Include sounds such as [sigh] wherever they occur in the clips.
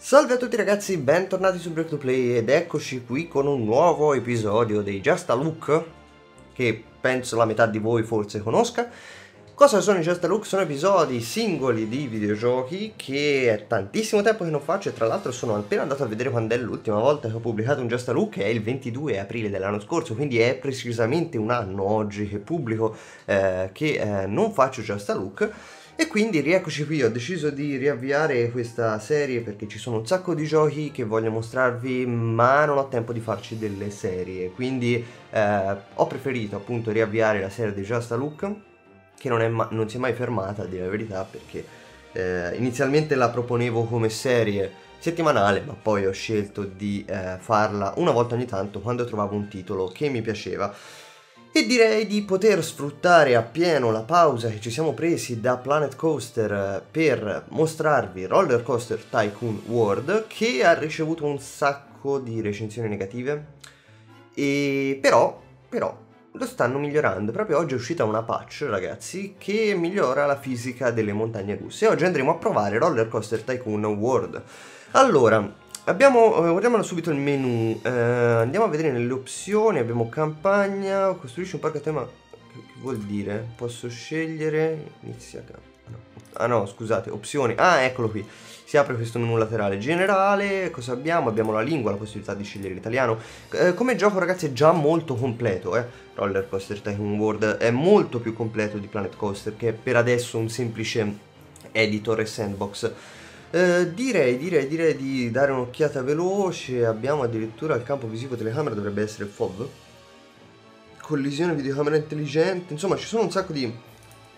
Salve a tutti ragazzi, bentornati su Break to Play ed eccoci qui con un nuovo episodio dei Just a Look che penso la metà di voi forse conosca. Cosa sono i Just a Look? Sono episodi singoli di videogiochi che è tantissimo tempo che non faccio e tra l'altro sono appena andato a vedere quando è l'ultima volta che ho pubblicato un Just a Look, è il 22 aprile dell'anno scorso, quindi è precisamente un anno oggi che pubblico eh, che eh, non faccio Just a Look. E quindi rieccoci qui, ho deciso di riavviare questa serie perché ci sono un sacco di giochi che voglio mostrarvi ma non ho tempo di farci delle serie, quindi eh, ho preferito appunto riavviare la serie di Just a Look che non, non si è mai fermata, a dire la verità, perché eh, inizialmente la proponevo come serie settimanale, ma poi ho scelto di eh, farla una volta ogni tanto quando trovavo un titolo che mi piaceva e direi di poter sfruttare appieno la pausa che ci siamo presi da Planet Coaster eh, per mostrarvi Roller Coaster Tycoon World che ha ricevuto un sacco di recensioni negative e però, però lo stanno migliorando. Proprio oggi è uscita una patch, ragazzi, che migliora la fisica delle montagne russe. E oggi andremo a provare Roller Coaster Tycoon World. Allora, Abbiamo, eh, guardiamo subito il menu, eh, andiamo a vedere nelle opzioni, abbiamo campagna, costruisci un parco a tema, che, che vuol dire? Posso scegliere, inizia Ah no, scusate, opzioni, ah eccolo qui, si apre questo menu laterale. Generale, cosa abbiamo? Abbiamo la lingua, la possibilità di scegliere l'italiano, eh, come gioco ragazzi è già molto completo, eh, Roller Coaster Tycoon World è molto più completo di Planet Coaster che è per adesso un semplice editor e sandbox, eh, direi, direi, direi di dare un'occhiata veloce. Abbiamo addirittura il campo visivo telecamera, dovrebbe essere FOV. Collisione videocamera intelligente. Insomma, ci sono un sacco di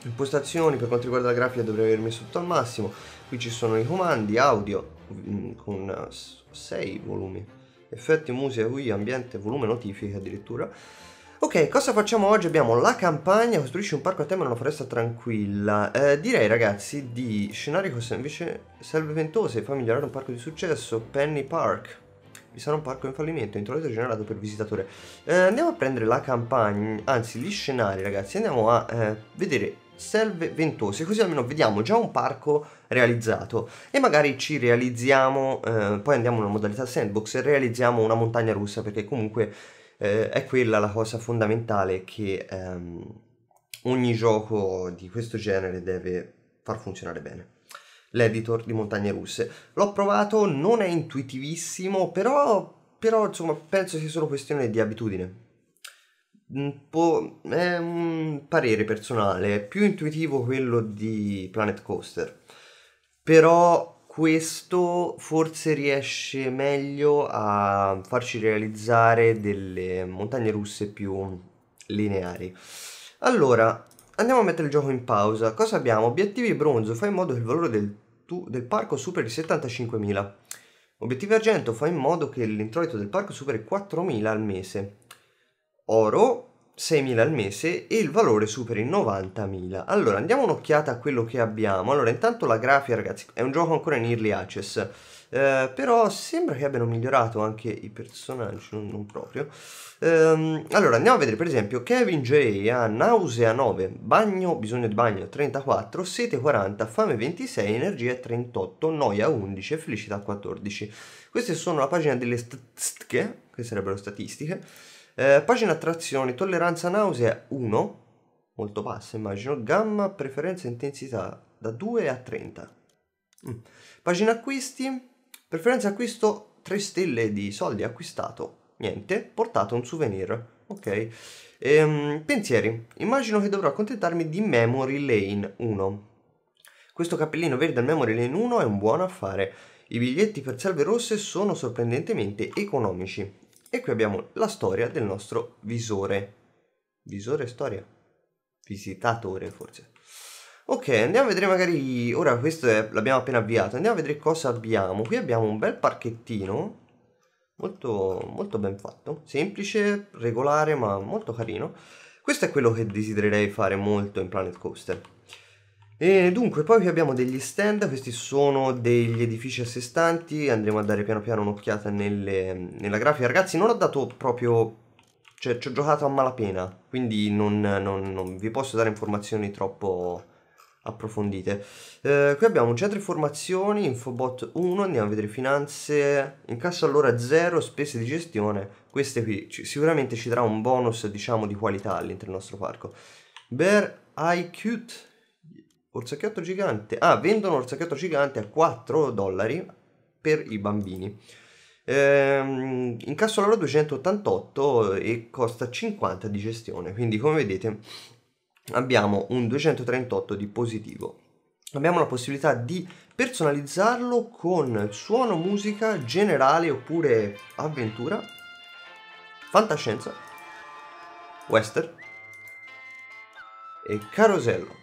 impostazioni. Per quanto riguarda la grafica, dovrei avermi sotto al massimo. Qui ci sono i comandi, audio mm, con 6 volumi. Effetti, musica, qui, ambiente, volume, notifiche addirittura. Ok, cosa facciamo oggi? Abbiamo la campagna, costruisci un parco a tema in una foresta tranquilla. Eh, direi ragazzi di scenari così invece selve ventose, fa migliorare un parco di successo, Penny Park. Vi sarà un parco in fallimento, introito generato per visitatore. Eh, andiamo a prendere la campagna, anzi gli scenari ragazzi, andiamo a eh, vedere selve ventose, così almeno vediamo già un parco realizzato e magari ci realizziamo, eh, poi andiamo in una modalità sandbox e realizziamo una montagna russa perché comunque eh, è quella la cosa fondamentale che ehm, ogni gioco di questo genere deve far funzionare bene. L'editor di montagne russe. L'ho provato, non è intuitivissimo, però, però insomma penso sia solo questione di abitudine. Un po' è un parere personale, è più intuitivo quello di Planet Coaster. Però questo forse riesce meglio a farci realizzare delle montagne russe più lineari. Allora, andiamo a mettere il gioco in pausa. Cosa abbiamo? Obiettivi bronzo, fai in modo che il valore del, tu, del parco superi i 75.000. Obiettivi argento, fai in modo che l'introito del parco superi 4.000 al mese. Oro, 6.000 al mese e il valore superi 90.000. Allora, andiamo un'occhiata a quello che abbiamo. Allora, intanto la grafica, ragazzi, è un gioco ancora in early access, eh, però sembra che abbiano migliorato anche i personaggi, non, non proprio. Ehm, allora, andiamo a vedere, per esempio, Kevin J ha nausea 9, bagno, bisogno di bagno 34, sete 40, fame 26, energia 38, noia 11 e felicità 14. Queste sono la pagina delle statistiche, che sarebbero statistiche. Eh, pagina attrazioni, tolleranza nausea 1, molto bassa immagino, gamma preferenza intensità da 2 a 30. Mm. Pagina acquisti, preferenza acquisto 3 stelle di soldi acquistato, niente, portato un souvenir, ok. Ehm, pensieri, immagino che dovrò accontentarmi di Memory Lane 1. Questo cappellino verde al Memory Lane 1 è un buon affare. I biglietti per selve rosse sono sorprendentemente economici. E qui abbiamo la storia del nostro visore. Visore storia? Visitatore forse. Ok, andiamo a vedere magari... Ora questo è... l'abbiamo appena avviato. Andiamo a vedere cosa abbiamo. Qui abbiamo un bel parchettino. Molto, molto ben fatto. Semplice, regolare, ma molto carino. Questo è quello che desidererei fare molto in Planet Coaster. E dunque, poi qui abbiamo degli stand, questi sono degli edifici a sé stanti, andremo a dare piano piano un'occhiata nella grafica. Ragazzi, non ho dato proprio... cioè, ci ho giocato a malapena, quindi non, non, non vi posso dare informazioni troppo, approfondite. Eh, qui abbiamo un centro informazioni, Infobot 1, andiamo a vedere finanze, incasso allora 0, spese di gestione, queste qui ci, sicuramente ci darà un bonus diciamo di qualità all'interno del nostro parco. Bear Cute, orsacchiotto gigante, ah vendono orsacchiotto gigante a 4 dollari per i bambini. Ehm, incasso allora 288 e costa 50 di gestione, quindi come vedete abbiamo un 238 di positivo. Abbiamo la possibilità di personalizzarlo con suono, musica, generale oppure avventura, fantascienza, western e carosello.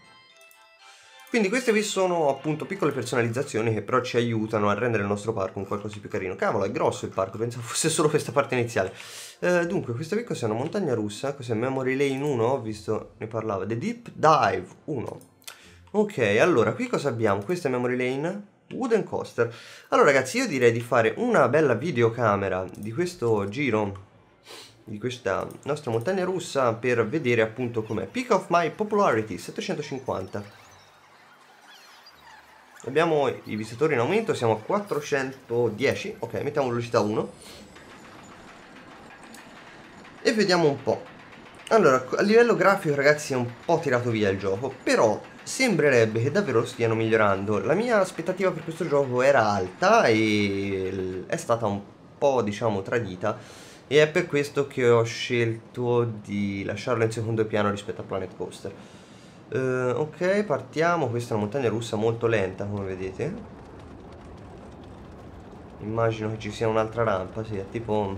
Quindi queste sono appunto piccole personalizzazioni che però ci aiutano a rendere il nostro parco un qualcosa di più carino. Cavolo, è grosso il parco, pensavo fosse solo questa parte iniziale. Eh, dunque, questa qui cos'è? Una montagna russa? Cos'è? Memory Lane 1? Ho visto, ne parlava. The Deep Dive 1. Ok, allora, qui cosa abbiamo? Questa è Memory Lane. Wooden Coaster. Allora ragazzi, io direi di fare una bella videocamera di questo giro di questa nostra montagna russa per vedere appunto com'è. Peak of my popularity 750 Abbiamo i visitatori in aumento, siamo a 410. Ok, mettiamo velocità 1. E vediamo un po'. Allora, a livello grafico ragazzi è un po' tirato via il gioco, però sembrerebbe che davvero stiano migliorando. La mia aspettativa per questo gioco era alta e è stata un po' diciamo tradita e è per questo che ho scelto di lasciarlo in secondo piano rispetto a Planet Coaster. Uh, ok, partiamo. Questa è una montagna russa molto lenta, come vedete. Immagino che ci sia un'altra rampa, sì, è tipo un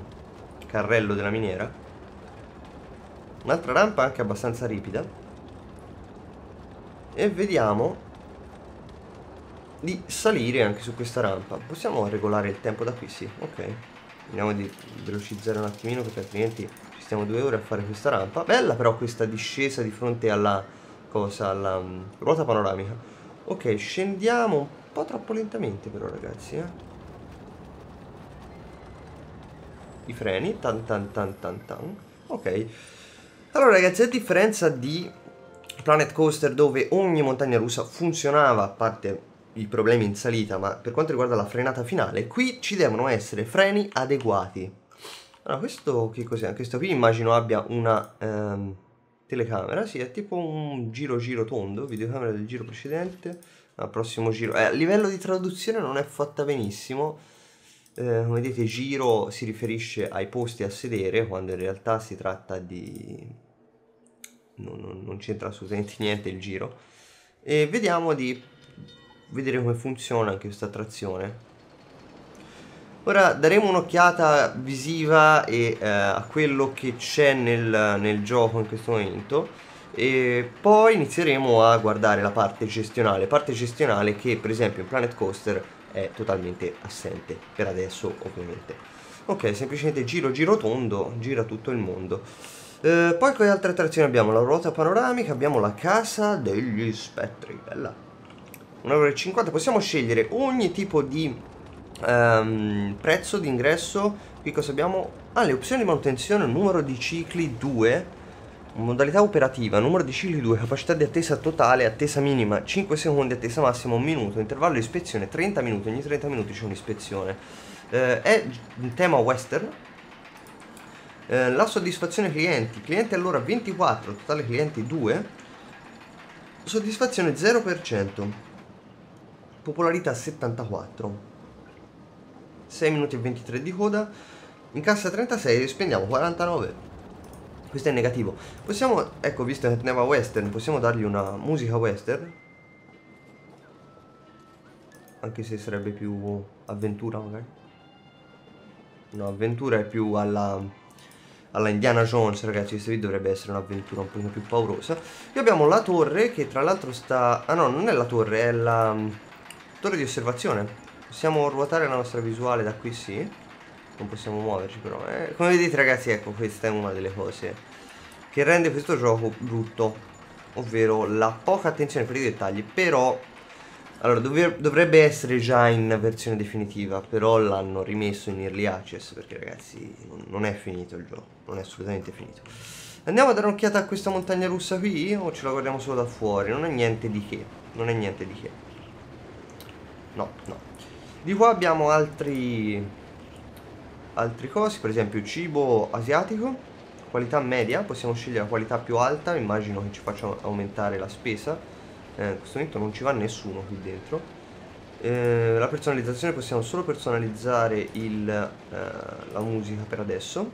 carrello della miniera. Un'altra rampa anche abbastanza ripida. E vediamo di salire anche su questa rampa. Possiamo regolare il tempo da qui? Sì, ok. Vediamo di velocizzare un attimino perché altrimenti ci stiamo due ore a fare questa rampa. Bella però questa discesa di fronte alla cosa, la um, ruota panoramica. Ok, scendiamo un po' troppo lentamente però ragazzi, eh. I freni, tan tan tan tan tan. Ok. Allora ragazzi, a differenza di Planet Coaster dove ogni montagna russa funzionava, a parte i problemi in salita, ma per quanto riguarda la frenata finale, qui ci devono essere freni adeguati. Allora, questo che cos'è? Questo qui immagino abbia una... Um, telecamera, sì, è tipo un giro giro tondo, videocamera del giro precedente, al prossimo giro. Eh, a livello di traduzione non è fatta benissimo, eh, come vedete giro si riferisce ai posti a sedere, quando in realtà si tratta di... non, non, non c'entra assolutamente [laughs] niente il giro. E vediamo di vedere come funziona anche questa attrazione. Ora daremo un'occhiata visiva e, eh, a quello che c'è nel, nel gioco in questo momento e poi inizieremo a guardare la parte gestionale, parte gestionale che per esempio in Planet Coaster è totalmente assente, per adesso ovviamente. Ok, semplicemente giro giro tondo, gira tutto il mondo. Eh, poi con le altre attrazioni abbiamo la ruota panoramica, abbiamo la casa degli spettri, bella. 1,50€, possiamo scegliere ogni tipo di Um, prezzo d'ingresso, qui cosa abbiamo? Ah, le opzioni di manutenzione, numero di cicli 2, modalità operativa, numero di cicli 2, capacità di attesa totale, attesa minima 5 secondi, attesa massima 1 minuto, intervallo di ispezione 30 minuti, ogni 30 minuti c'è un'ispezione. Uh, è un tema western. Uh, la soddisfazione clienti, clienti allora 24, totale clienti 2, soddisfazione 0%, popolarità 74. 6 minuti e 23 di coda, incassa 36 e spendiamo 49. Questo è negativo. Possiamo, ecco, visto che teneva western, possiamo dargli una musica western. Anche se sarebbe più avventura magari. No, avventura è più alla, alla Indiana Jones, ragazzi. Questo video dovrebbe essere un'avventura un po' più paurosa. Qui abbiamo la torre che tra l'altro sta... Ah no, non è la torre, è la mm, torre di osservazione. Possiamo ruotare la nostra visuale da qui, sì. Non possiamo muoverci però. Eh, come vedete ragazzi, ecco, questa è una delle cose che rende questo gioco brutto. Ovvero la poca attenzione per i dettagli. Però, allora, dovrebbe essere già in versione definitiva. Però l'hanno rimesso in early access perché ragazzi, non è finito il gioco. Non è assolutamente finito. Andiamo a dare un'occhiata a questa montagna russa qui o ce la guardiamo solo da fuori? Non è niente di che. non è niente di che. No, no. Di qua abbiamo altri, altri cosi, per esempio cibo asiatico, qualità media, possiamo scegliere la qualità più alta, immagino che ci faccia aumentare la spesa. Eh, in questo momento non ci va nessuno qui dentro. Eh, la personalizzazione possiamo solo personalizzare il, eh, la musica per adesso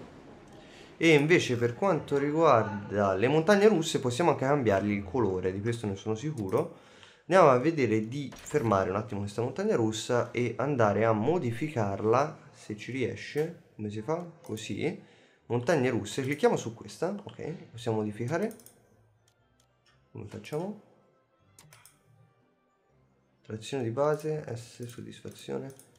e invece per quanto riguarda le montagne russe possiamo anche cambiargli il colore, di questo ne sono sicuro andiamo a vedere di fermare un attimo questa montagna russa e andare a modificarla se ci riesce come si fa? così montagne russe clicchiamo su questa ok possiamo modificare come facciamo? trazione di base S soddisfazione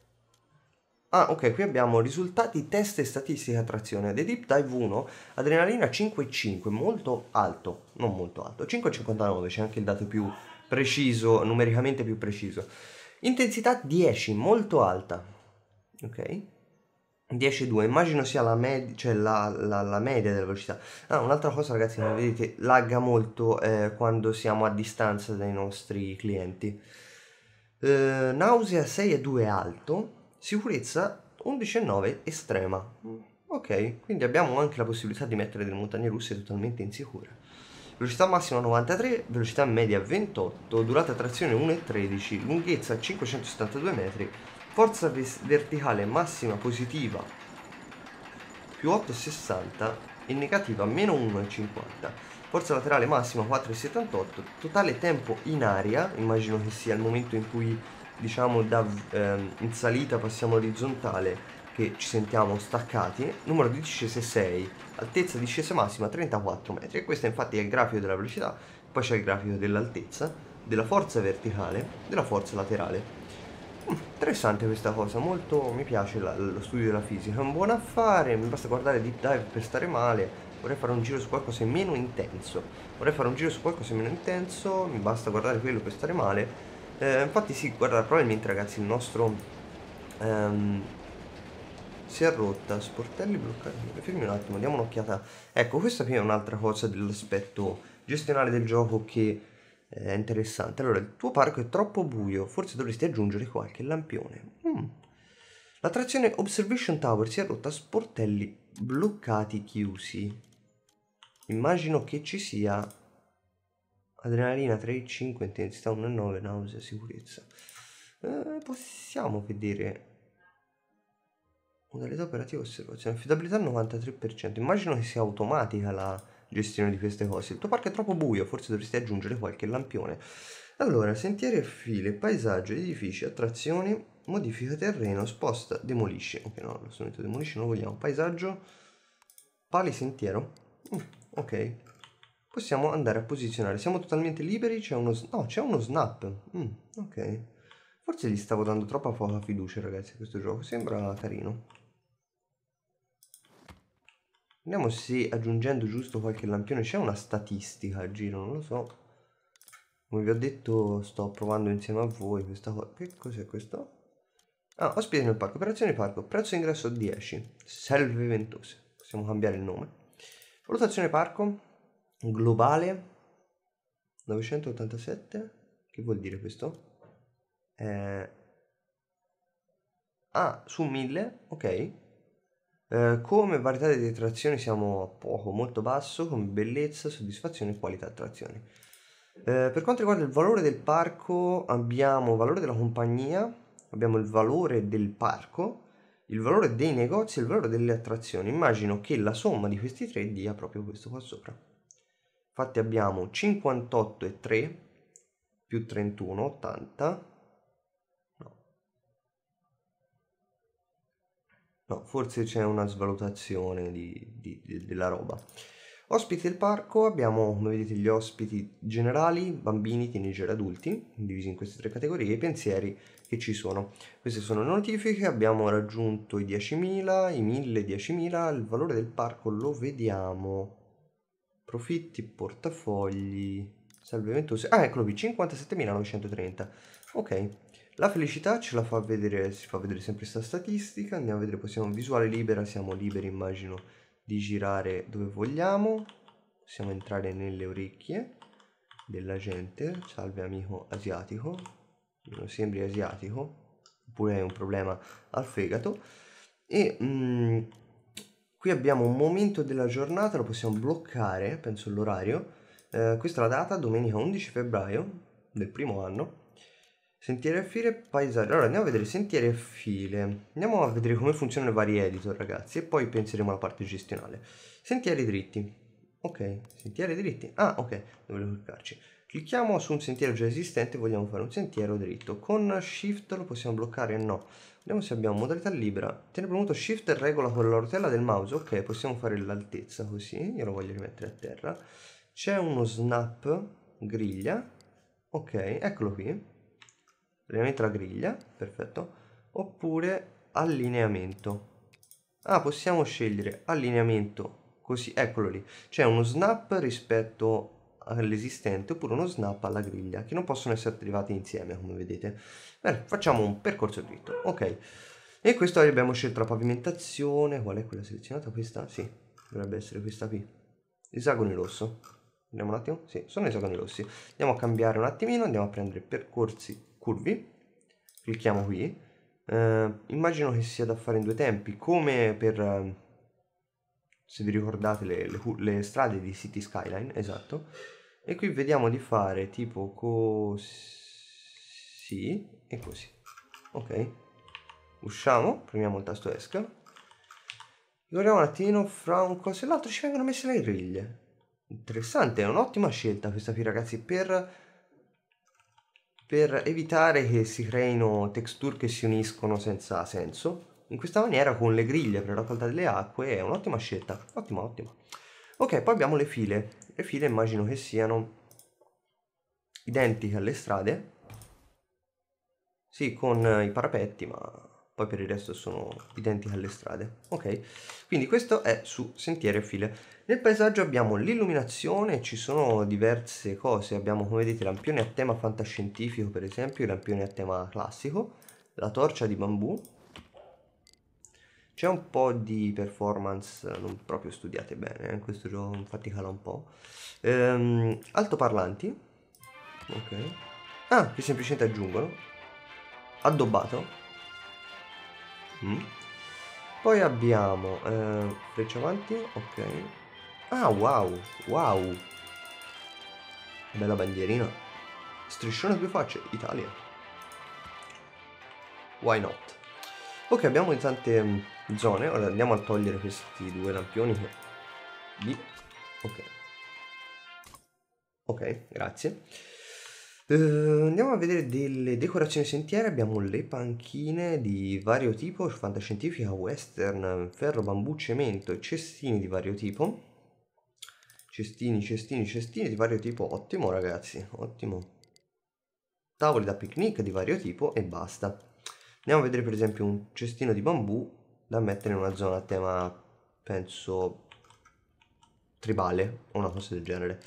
Ah, ok, qui abbiamo risultati test e statistica trazione. The Deep Dive 1, adrenalina 5,5, molto alto, non molto alto, 5,59, c'è anche il dato più preciso, numericamente più preciso. Intensità 10, molto alta. Ok? 10,2, immagino sia la, med- cioè la, la, la, media della velocità. Ah, un'altra cosa ragazzi, come vedete, lagga molto eh, quando siamo a distanza dai nostri clienti. Eh, nausea 6,2 alto, sicurezza 11,9 estrema. Ok, quindi abbiamo anche la possibilità di mettere delle montagne russe totalmente insicure velocità massima 93, velocità media 28, durata trazione 1,13, lunghezza 572 metri, forza verticale massima positiva più 8,60 e negativa meno 1,50, forza laterale massima 4,78, totale tempo in aria, immagino che sia il momento in cui diciamo da ehm, in salita passiamo orizzontale che ci sentiamo staccati, numero di discese 6, altezza discesa massima 34 metri. E questo infatti è il grafico della velocità, poi c'è il grafico dell'altezza, della forza verticale, della forza laterale. Mm, interessante questa cosa, molto mi piace la, lo studio della fisica, è un buon affare, mi basta guardare deep dive per stare male, vorrei fare un giro su qualcosa di meno intenso, vorrei fare un giro su qualcosa di meno intenso, mi basta guardare quello per stare male, eh, infatti sì, guarda, probabilmente ragazzi il nostro... Um, si è rotta, sportelli bloccati. Fermi un attimo, diamo un'occhiata. Ecco, questa qui è un'altra cosa dell'aspetto gestionale del gioco che è interessante. Allora, il tuo parco è troppo buio, forse dovresti aggiungere qualche lampione. Mm. La Observation Tower si è rotta, sportelli bloccati chiusi. Immagino che ci sia adrenalina 3,5, intensità 1,9, nausea, sicurezza. Eh, possiamo vedere Modalità operativa osservazione. Affidabilità 93%. Immagino che sia automatica la gestione di queste cose. Il tuo parco è troppo buio, forse dovresti aggiungere qualche lampione. Allora, sentieri a file, paesaggio, edifici, attrazioni, modifica terreno, sposta, demolisce. Ok, no, lo strumento demolisce non lo vogliamo. Paesaggio, pali sentiero. Mm, ok. Possiamo andare a posizionare. Siamo totalmente liberi, c'è uno... No, c'è uno snap. Mm, ok. Forse gli stavo dando troppa poca fiducia, ragazzi, a questo gioco. Sembra carino. Vediamo se aggiungendo giusto qualche lampione c'è una statistica a giro, non lo so. Come vi ho detto sto provando insieme a voi questa cosa. Che cos'è questo? Ah, ospite nel parco, operazione parco, prezzo ingresso 10, selve ventose. Possiamo cambiare il nome. Valutazione parco, globale 987. Che vuol dire questo? Eh... Ah, su 1000, ok. Eh, come varietà di detrazioni siamo a poco, molto basso, come bellezza, soddisfazione e qualità attrazioni. Eh, per quanto riguarda il valore del parco abbiamo il valore della compagnia, abbiamo il valore del parco, il valore dei negozi e il valore delle attrazioni. Immagino che la somma di questi tre dia proprio questo qua sopra. Infatti abbiamo 58,3 più 31, 80 No, forse c'è una svalutazione di, di, di, della roba. Ospiti del parco, abbiamo come vedete gli ospiti generali, bambini, teenager, adulti, divisi in queste tre categorie, i pensieri che ci sono. Queste sono le notifiche, abbiamo raggiunto i 10.000, i 1.000, 10.000, il valore del parco lo vediamo. Profitti, portafogli, salve ventose, ah eccolo qui, 57.930. Ok, la felicità ce la fa vedere, si fa vedere sempre questa statistica, andiamo a vedere, possiamo visuale libera, siamo liberi immagino di girare dove vogliamo, possiamo entrare nelle orecchie, della gente. Salve amico asiatico. Non sembri asiatico. Oppure è un problema al fegato. E mm, qui abbiamo un momento della giornata, lo possiamo bloccare, penso l'orario. Eh, questa è la data, domenica 11 febbraio del primo anno. Sentieri a file, paesaggio. Allora andiamo a vedere sentieri a file. Andiamo a vedere come funzionano i vari editor, ragazzi, e poi penseremo alla parte gestionale. Sentieri dritti. Ok, sentieri dritti. Ah, ok, dovevo cliccarci. Clicchiamo su un sentiero già esistente, vogliamo fare un sentiero dritto. Con Shift lo possiamo bloccare? No. Vediamo se abbiamo modalità libera. Tiene premuto Shift regola con la rotella del mouse. Ok, possiamo fare l'altezza così. Io lo voglio rimettere a terra. C'è uno snap griglia. Ok, eccolo qui allineamento alla griglia, perfetto, oppure allineamento. Ah, possiamo scegliere allineamento, così, eccolo lì. C'è uno snap rispetto all'esistente oppure uno snap alla griglia, che non possono essere attivati insieme, come vedete. Bene, facciamo un percorso dritto, ok. E questo abbiamo scelto la pavimentazione, qual è quella selezionata? Questa? Sì, dovrebbe essere questa qui. Esagoni rosso. Vediamo un attimo? Sì, sono esagoni rossi. Andiamo a cambiare un attimino, andiamo a prendere percorsi curvi, clicchiamo qui, eh, immagino che sia da fare in due tempi, come per, eh, se vi ricordate, le, le, le strade di City Skyline, esatto, e qui vediamo di fare tipo così e così, ok, usciamo, premiamo il tasto esca, guardiamo un attimo fra un coso e l'altro ci vengono messe le griglie, interessante, è un'ottima scelta questa qui ragazzi per per evitare che si creino texture che si uniscono senza senso. In questa maniera con le griglie per la raccolta delle acque è un'ottima scelta, ottima ottima. Ok, poi abbiamo le file. Le file immagino che siano identiche alle strade. Sì, con i parapetti, ma poi per il resto sono identiche alle strade. Ok, quindi questo è su sentieri e file. Nel paesaggio abbiamo l'illuminazione, ci sono diverse cose, abbiamo come vedete lampioni a tema fantascientifico per esempio, i lampioni a tema classico, la torcia di bambù, c'è un po' di performance non proprio studiate bene, eh? questo gioco infatti cala un po'. Ehm, altoparlanti, ok, ah, che semplicemente aggiungono, addobbato, Mm. Poi abbiamo eh, freccia avanti, ok. Ah, wow, wow. Bella bandierina. Striscione due facce, Italia. Why not? Ok, abbiamo tante um, zone. Ora andiamo a togliere questi due lampioni. Lì. Ok. Ok, grazie. Uh, andiamo a vedere delle decorazioni sentiere, abbiamo le panchine di vario tipo, fantascientifica, western, ferro, bambù, cemento e cestini di vario tipo. Cestini, cestini, cestini di vario tipo, ottimo ragazzi, ottimo. Tavoli da picnic di vario tipo e basta. Andiamo a vedere per esempio un cestino di bambù da mettere in una zona a tema, penso, tribale o una cosa del genere.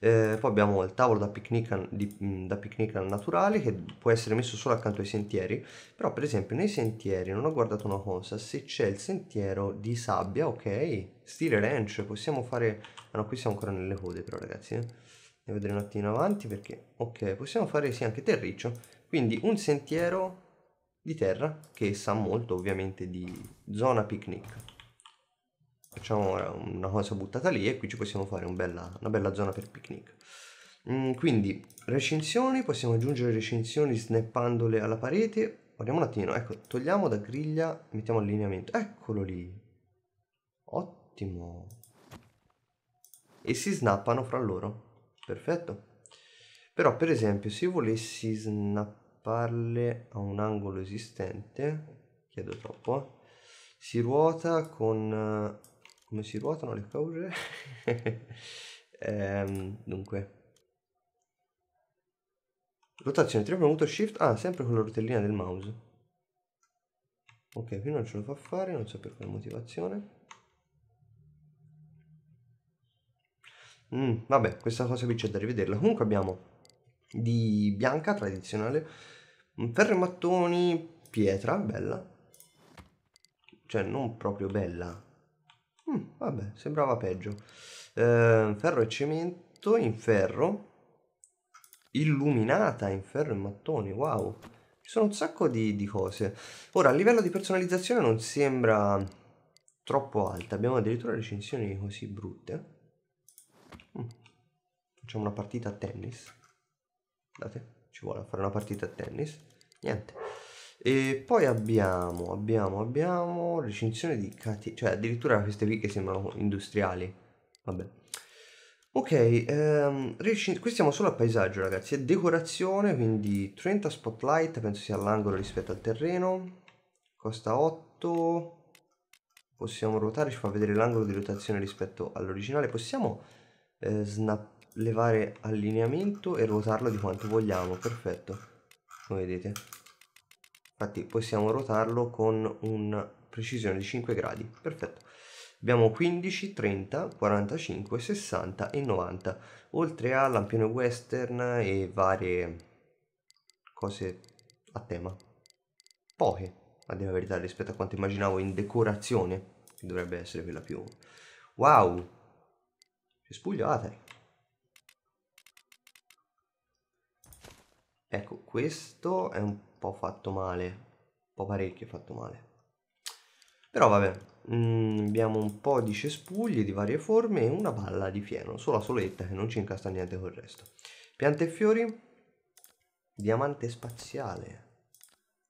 Eh, poi abbiamo il tavolo da picnic, di, mm, da picnic naturale che può essere messo solo accanto ai sentieri, però per esempio nei sentieri non ho guardato una cosa, se c'è il sentiero di sabbia, ok, stile ranch, possiamo fare... Ah no, qui siamo ancora nelle code però ragazzi, eh. Devo vedere un attimo avanti perché, ok, possiamo fare sì anche terriccio, quindi un sentiero di terra che sa molto ovviamente di zona picnic facciamo una cosa buttata lì e qui ci possiamo fare un bella, una bella zona per picnic. Mm, quindi recensioni, possiamo aggiungere recensioni snappandole alla parete. Guardiamo un attimo, ecco, togliamo da griglia, mettiamo allineamento, eccolo lì. Ottimo. E si snappano fra loro. Perfetto. Però per esempio se io volessi snapparle a un angolo esistente, chiedo troppo, eh, si ruota con come si ruotano le cose? [laughs] ehm, dunque. Rotazione, 3 premuto shift. Ah, sempre con la rotellina del mouse. Ok, qui non ce lo fa fare, non so per quale motivazione. Mm, vabbè, questa cosa qui c'è da rivederla. Comunque abbiamo di bianca tradizionale, ferro e mattoni, pietra, bella. Cioè, non proprio bella, Mm, vabbè, sembrava peggio. Eh, ferro e cemento in ferro. illuminata in ferro e mattoni, wow. Ci sono un sacco di, di cose. Ora, a livello di personalizzazione non sembra troppo alta. Abbiamo addirittura recensioni così brutte. Mm. Facciamo una partita a tennis. Guardate, ci vuole fare una partita a tennis. Niente. E poi abbiamo, abbiamo, abbiamo recensione di catene, cioè addirittura queste qui che sembrano industriali. Vabbè. Ok, ehm, qui siamo solo a paesaggio ragazzi, è decorazione, quindi 30 spotlight, penso sia all'angolo rispetto al terreno, costa 8, possiamo ruotare, ci fa vedere l'angolo di rotazione rispetto all'originale, possiamo eh, levare allineamento e ruotarlo di quanto vogliamo, perfetto, come vedete. Infatti possiamo ruotarlo con una precisione di 5 gradi, perfetto. Abbiamo 15, 30, 45, 60 e 90, oltre a lampione western e varie cose a tema. Poche, a dire la verità, rispetto a quanto immaginavo in decorazione, che dovrebbe essere quella più... Wow! Ci spugliate! Ecco, questo è un po' fatto male, un po' parecchio fatto male. Però vabbè, mm, abbiamo un po' di cespugli di varie forme e una palla di fieno, solo la soletta che non ci incasta niente col resto. Piante e fiori, diamante spaziale,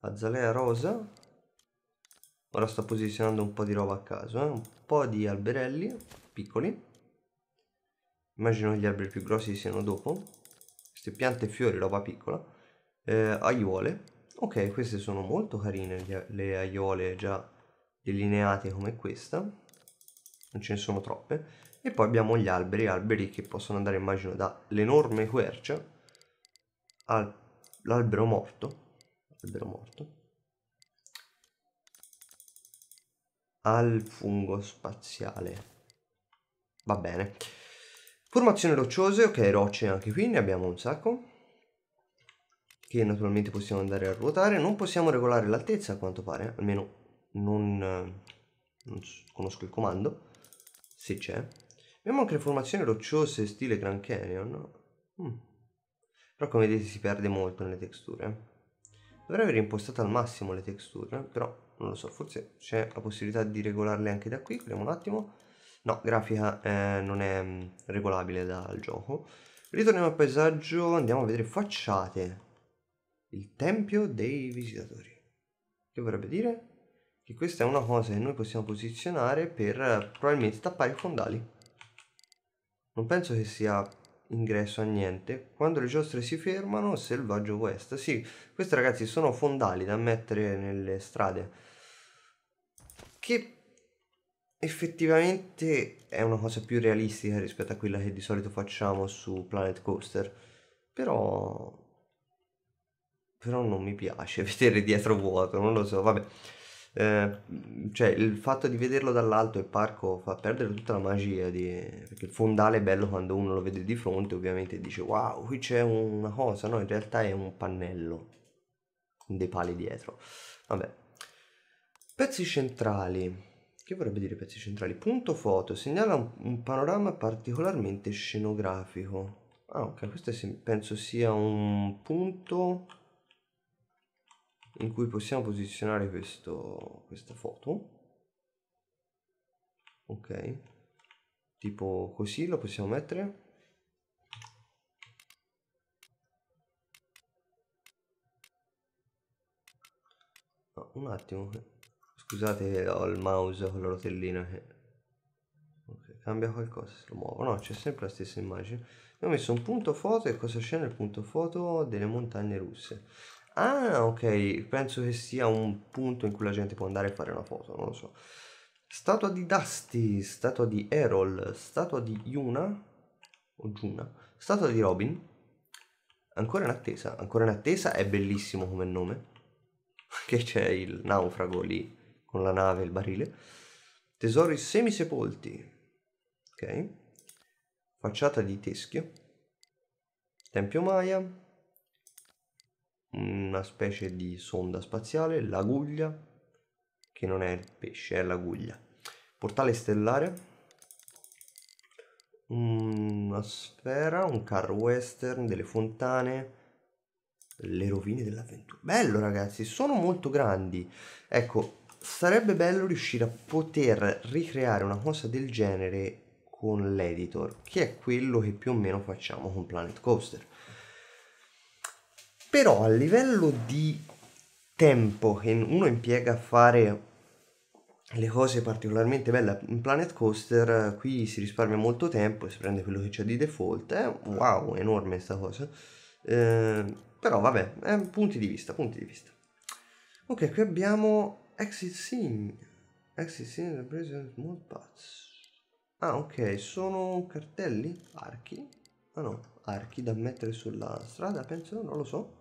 azalea rosa, ora sto posizionando un po' di roba a caso, eh? un po' di alberelli piccoli, immagino che gli alberi più grossi siano dopo, queste piante e fiori, roba piccola, eh, aiuole, ok queste sono molto carine le aiuole già delineate come questa, non ce ne sono troppe, e poi abbiamo gli alberi, alberi che possono andare immagino dall'enorme quercia all'albero morto, albero morto, al fungo spaziale. Va bene. Formazioni rocciose, ok, rocce anche qui, ne abbiamo un sacco. Che naturalmente possiamo andare a ruotare. Non possiamo regolare l'altezza a quanto pare, almeno non, non conosco il comando, se c'è. Abbiamo anche le formazioni rocciose stile Grand Canyon. Mm. Però come vedete si perde molto nelle texture. Dovrei aver impostato al massimo le texture, però non lo so, forse c'è la possibilità di regolarle anche da qui. Vediamo un attimo. No, grafica eh, non è mm, regolabile dal gioco. Ritorniamo al paesaggio, andiamo a vedere facciate. Il tempio dei visitatori. Che vorrebbe dire? che questa è una cosa che noi possiamo posizionare per eh, probabilmente tappare i fondali. Non penso che sia ingresso a niente. Quando le giostre si fermano selvaggio west. Sì questi ragazzi sono fondali da mettere nelle strade. Che effettivamente è una cosa più realistica rispetto a quella che di solito facciamo su Planet Coaster. Però però non mi piace [laughs] vedere dietro vuoto non lo so vabbè. Eh, cioè il fatto di vederlo dall'alto il parco fa perdere tutta la magia di... perché il fondale è bello quando uno lo vede di fronte ovviamente dice wow qui c'è una cosa. No in realtà è un pannello con dei pali dietro. Vabbè. Pezzi centrali. Che vorrebbe dire pezzi centrali? Punto foto. Segnala un, un panorama particolarmente scenografico. Ah ok questo è, penso sia un punto in cui possiamo posizionare questo, questa foto. Ok. Tipo così lo possiamo mettere? No, un attimo. Scusate ho il mouse con la rotellina che okay, cambia qualcosa lo muovo. No c'è sempre la stessa immagine. Abbiamo messo un punto foto e cosa c'è nel punto foto delle montagne russe Ah, ok, penso che sia un punto in cui la gente può andare a fare una foto, non lo so. Statua di Dusty, statua di Errol, statua di Yuna, o Juna, statua di Robin, ancora in attesa, ancora in attesa, è bellissimo come nome, [laughs] che c'è il naufrago lì, con la nave e il barile. Tesori semisepolti, ok, facciata di teschio, tempio Maya, una specie di sonda spaziale, l'aguglia, che non è il pesce, è l'aguglia. Portale stellare, una sfera, un carro western, delle fontane, le rovine dell'avventura. Bello ragazzi, sono molto grandi. Ecco, sarebbe bello riuscire a poter ricreare una cosa del genere con l'editor, che è quello che più o meno facciamo con Planet Coaster. Però a livello di tempo che uno impiega a fare le cose particolarmente belle in Planet Coaster qui si risparmia molto tempo e si prende quello che c'è di default eh? wow enorme sta cosa. Eh, però vabbè eh, punti di vista punti di vista. Ok qui abbiamo exit scene. Exit scene present small paths. Ah ok sono cartelli? Archi? Ah no archi da mettere sulla strada penso non lo so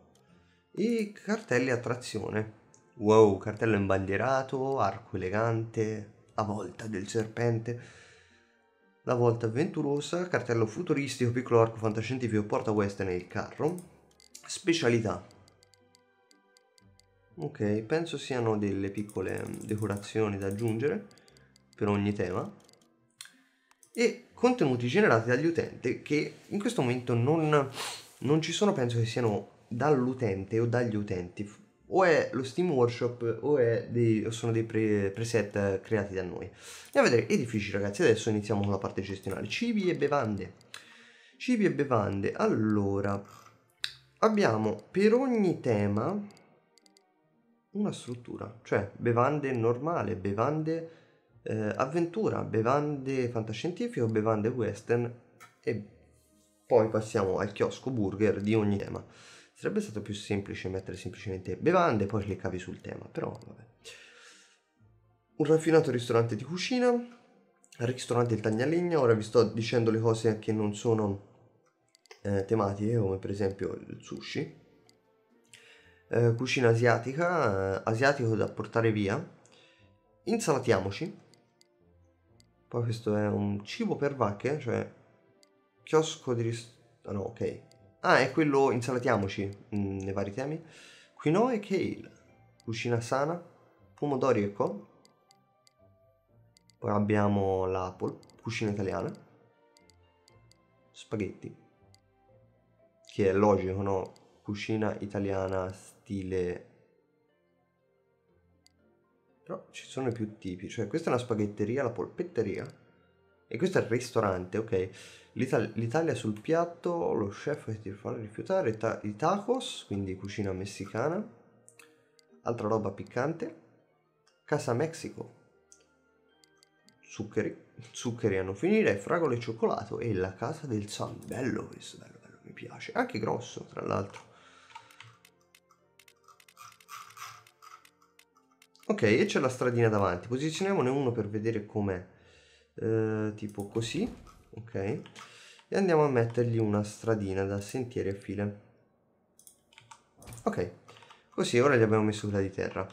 e cartelli attrazione Wow, cartello imbandierato, arco elegante, la volta del serpente, la volta avventurosa, cartello futuristico, piccolo arco fantascientifico, porta western e il carro. Specialità. Ok, penso siano delle piccole decorazioni da aggiungere per ogni tema. E contenuti generati dagli utenti che in questo momento non, non ci sono, penso che siano dall'utente o dagli utenti o è lo Steam Workshop o, dei, o sono dei pre, preset creati da noi. Andiamo a vedere edifici ragazzi, adesso iniziamo con la parte gestionale. Cibi e bevande. Cibi e bevande. Allora, abbiamo per ogni tema una struttura, cioè bevande normale, bevande eh, avventura, bevande fantascientifiche bevande western e poi passiamo al chiosco burger di ogni tema. Sarebbe stato più semplice mettere semplicemente bevande e poi cliccavi sul tema, però vabbè. Un raffinato ristorante di cucina, ristorante il Tagnalegna, ora vi sto dicendo le cose che non sono eh, tematiche, come per esempio il sushi. Eh, cucina asiatica, eh, asiatico da portare via. Insalatiamoci. Poi questo è un cibo per vacche, cioè chiosco di ristorante... Ah no, ok, Ah, è quello, insalatiamoci mm, nei vari temi. Quinoa e kale, cucina sana, pomodori e co. Poi abbiamo l'apple, cucina italiana. Spaghetti, che è logico, no? Cucina italiana stile... Però ci sono più tipi, cioè questa è una spaghetteria, la polpetteria. E questo è il ristorante, ok? L'Italia, L'Italia sul piatto, lo chef che ti fa rifiutare ta- i tacos, quindi cucina messicana, altra roba piccante, Casa Mexico, zuccheri, zuccheri a non finire, fragole e cioccolato e la casa del San, bello questo, bello, bello, mi piace, anche grosso tra l'altro. Ok, e c'è la stradina davanti, posizioniamone uno per vedere com'è, eh, tipo così, ok. E andiamo a mettergli una stradina da sentieri a file. Ok. Così ora gli abbiamo messo quella di terra.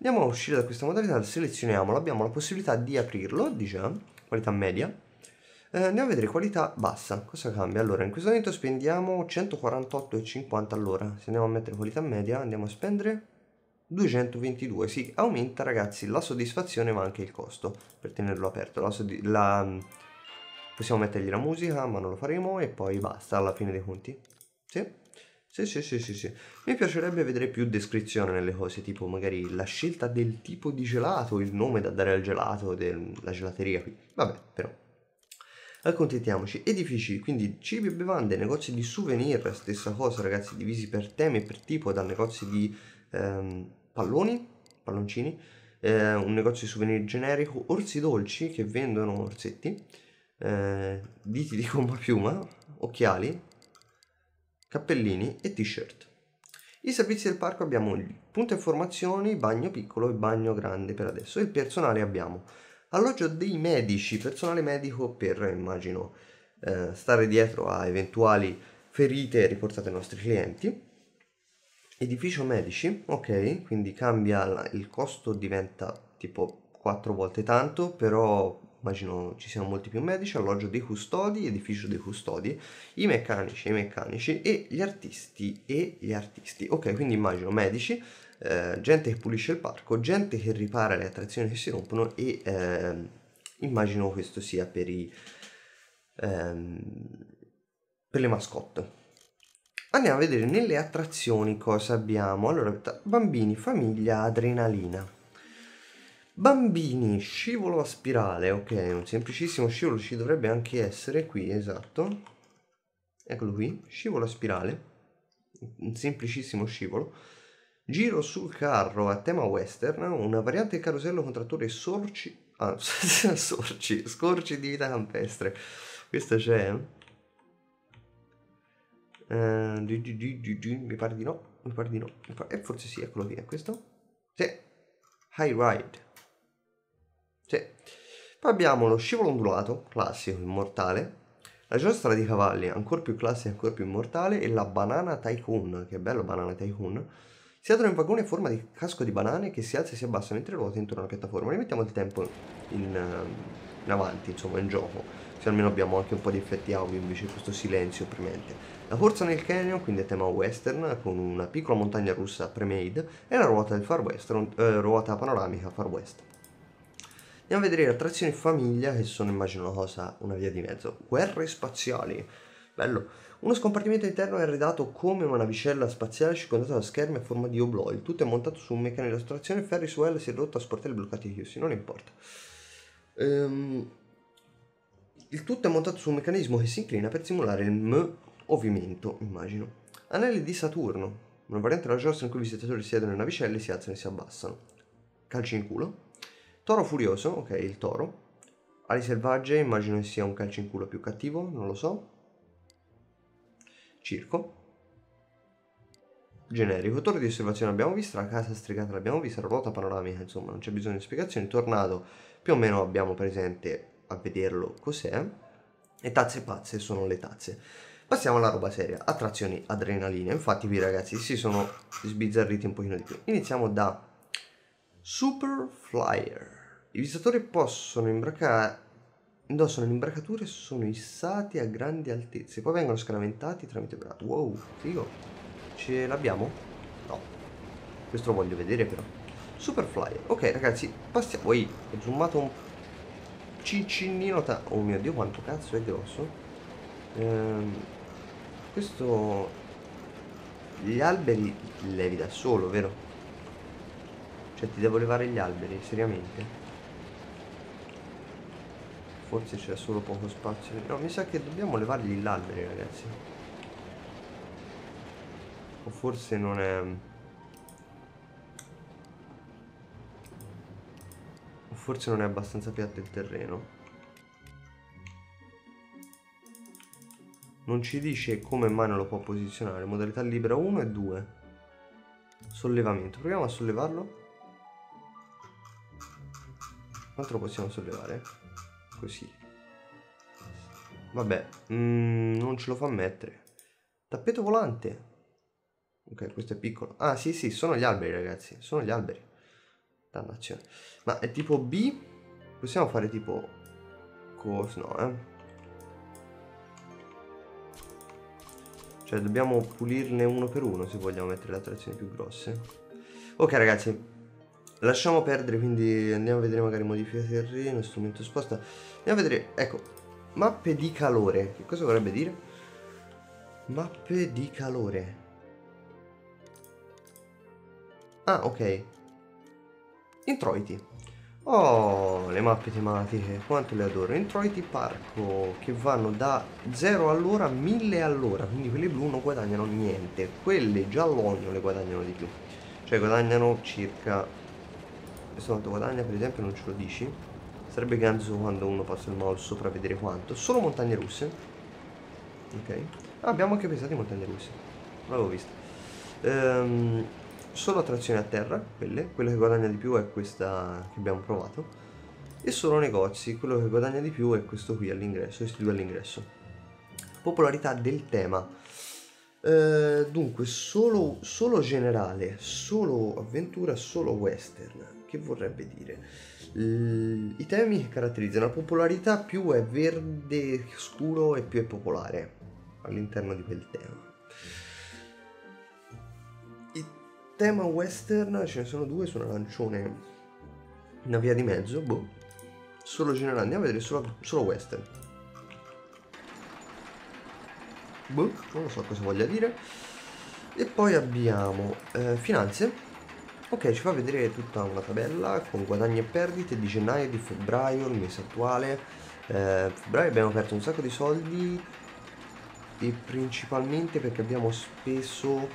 Andiamo a uscire da questa modalità selezioniamolo abbiamo la possibilità di aprirlo di già qualità media. Eh, andiamo a vedere qualità bassa. Cosa cambia? Allora in questo momento spendiamo 148,50 all'ora. Se andiamo a mettere qualità media andiamo a spendere 222 si aumenta ragazzi la soddisfazione ma anche il costo per tenerlo aperto. La, la Possiamo mettergli la musica, ma non lo faremo e poi basta alla fine dei conti. Sì? Sì, sì, sì, sì, sì. Mi piacerebbe vedere più descrizione nelle cose, tipo magari la scelta del tipo di gelato, il nome da dare al gelato, della gelateria qui. Vabbè, però. Accontentiamoci. Edifici, quindi cibi e bevande, negozi di souvenir, stessa cosa ragazzi, divisi per temi e per tipo, dal negozio di ehm, palloni, palloncini, eh, un negozio di souvenir generico, orsi dolci che vendono orsetti, eh, diti di gomma piuma, occhiali, cappellini e t-shirt. I servizi del parco abbiamo il punto informazioni, bagno piccolo e bagno grande per adesso. il personale abbiamo alloggio dei medici, personale medico per, immagino, eh, stare dietro a eventuali ferite riportate ai nostri clienti. Edificio medici, ok, quindi cambia il costo, diventa tipo 4 volte tanto, però immagino ci siano molti più medici, alloggio dei custodi, edificio dei custodi, i meccanici e i meccanici e gli artisti e gli artisti. Ok, quindi immagino medici, eh, gente che pulisce il parco, gente che ripara le attrazioni che si rompono e eh, immagino questo sia per i ehm, per le mascotte. Andiamo a vedere nelle attrazioni cosa abbiamo. Allora, bambini, famiglia, adrenalina. Bambini, scivolo a spirale, ok, un semplicissimo scivolo ci dovrebbe anche essere qui, esatto. Eccolo qui, scivolo a spirale, un semplicissimo scivolo. Giro sul carro a tema western, una variante carosello con trattore sorci, ah, [laughs] sorci, scorci di vita campestre. Questo c'è, Uh, mi pare di no, mi pare di no, pare... eh, forse sì, eccolo qui, è questo? Sì, High Ride. Sì. Poi abbiamo lo scivolo ondulato, classico, immortale, la giostra di cavalli, ancora più classica, ancora più immortale, e la banana tycoon, che bello banana tycoon. Si aprono in vagone a forma di casco di banane che si alza e si abbassa mentre ruota intorno alla piattaforma. Rimettiamo il tempo in, in avanti, insomma, in gioco se almeno abbiamo anche un po' di effetti audio invece questo silenzio premente. La corsa nel canyon, quindi a tema western, con una piccola montagna russa pre-made, e la ruota del Far West, eh, ruota panoramica Far West. Andiamo a vedere attrazioni famiglia, che sono immagino una cosa, una via di mezzo. Guerre spaziali. Bello. Uno scompartimento interno è arredato come una navicella spaziale circondato da schermi a forma di oblò. Il tutto è montato su un meccanismo di estrazione ferri su L si è ridotto a sportelli bloccati e chiusi. Non importa. Ehm, il tutto è montato su un meccanismo che si inclina per simulare il movimento, immagino. Anelli di Saturno, una variante della giostra in cui i visitatori siedono in navicelle, si alzano e si abbassano. Calci in culo. Toro furioso, ok, il toro. Ali selvagge, immagino che sia un calcio in culo più cattivo, non lo so. Circo. Generico, torre di osservazione abbiamo visto, la casa stregata l'abbiamo vista, la ruota panoramica, insomma non c'è bisogno di spiegazioni. Tornado, più o meno abbiamo presente a vederlo cos'è. E tazze pazze sono le tazze. Passiamo alla roba seria, attrazioni adrenalina. Infatti qui ragazzi si sono sbizzarriti un pochino di più. Iniziamo da Super Flyer. I visitatori possono imbracare indossano le imbracature e sono issati a grandi altezze, poi vengono scaraventati tramite braccio. Wow, figo. Ce l'abbiamo? No. Questo lo voglio vedere però. Super Flyer. Ok ragazzi, passiamo. Poi ho zoomato un ciccinnino ta... Oh mio Dio, quanto cazzo è grosso. Ehm, questo... Gli alberi levi da solo, vero? Cioè ti devo levare gli alberi, seriamente? Forse c'è solo poco spazio. No, mi sa che dobbiamo levargli gli alberi, ragazzi. O forse non è... forse non è abbastanza piatto il terreno. Non ci dice come mai non lo può posizionare. Modalità libera 1 e 2. Sollevamento. Proviamo a sollevarlo. Quanto lo possiamo sollevare? Così. Vabbè, mm, non ce lo fa mettere. Tappeto volante. Ok, questo è piccolo. Ah, sì, sì, sono gli alberi, ragazzi. Sono gli alberi. Dannazione. Ma è tipo B? Possiamo fare tipo... Cosa? No, eh. Cioè dobbiamo pulirne uno per uno se vogliamo mettere le attrazioni più grosse. Ok ragazzi, lasciamo perdere, quindi andiamo a vedere magari modifica terreno, strumento sposta. Andiamo a vedere, ecco, mappe di calore. Che cosa vorrebbe dire? Mappe di calore. Ah, ok. Introiti. Oh, le mappe tematiche, quanto le adoro. Introiti parco, che vanno da 0 all'ora a 1000 all'ora, quindi quelle blu non guadagnano niente. Quelle giallogno le guadagnano di più. Cioè guadagnano circa... Questo quanto guadagna per esempio non ce lo dici? Sarebbe ganzo quando uno passa il mouse sopra a vedere quanto. Solo montagne russe. Ok. Ah, abbiamo anche pensato in montagne russe. Non l'avevo visto. Ehm... Solo attrazioni a terra, quelle, quella che guadagna di più è questa che abbiamo provato, e solo negozi, quello che guadagna di più è questo qui all'ingresso, questi due all'ingresso. Popolarità del tema. Eh, dunque, solo, solo generale, solo avventura, solo western. Che vorrebbe dire? L I temi che caratterizzano la popolarità più è verde scuro e più è popolare all'interno di quel tema. tema western ce ne sono due su un arancione una via di mezzo boh solo generale andiamo a vedere solo, solo western boh, non so cosa voglia dire. E poi abbiamo eh, finanze. Ok, ci fa vedere tutta una tabella con guadagni e perdite di gennaio, di febbraio, il mese attuale. Eh, febbraio abbiamo perso un sacco di soldi e principalmente perché abbiamo speso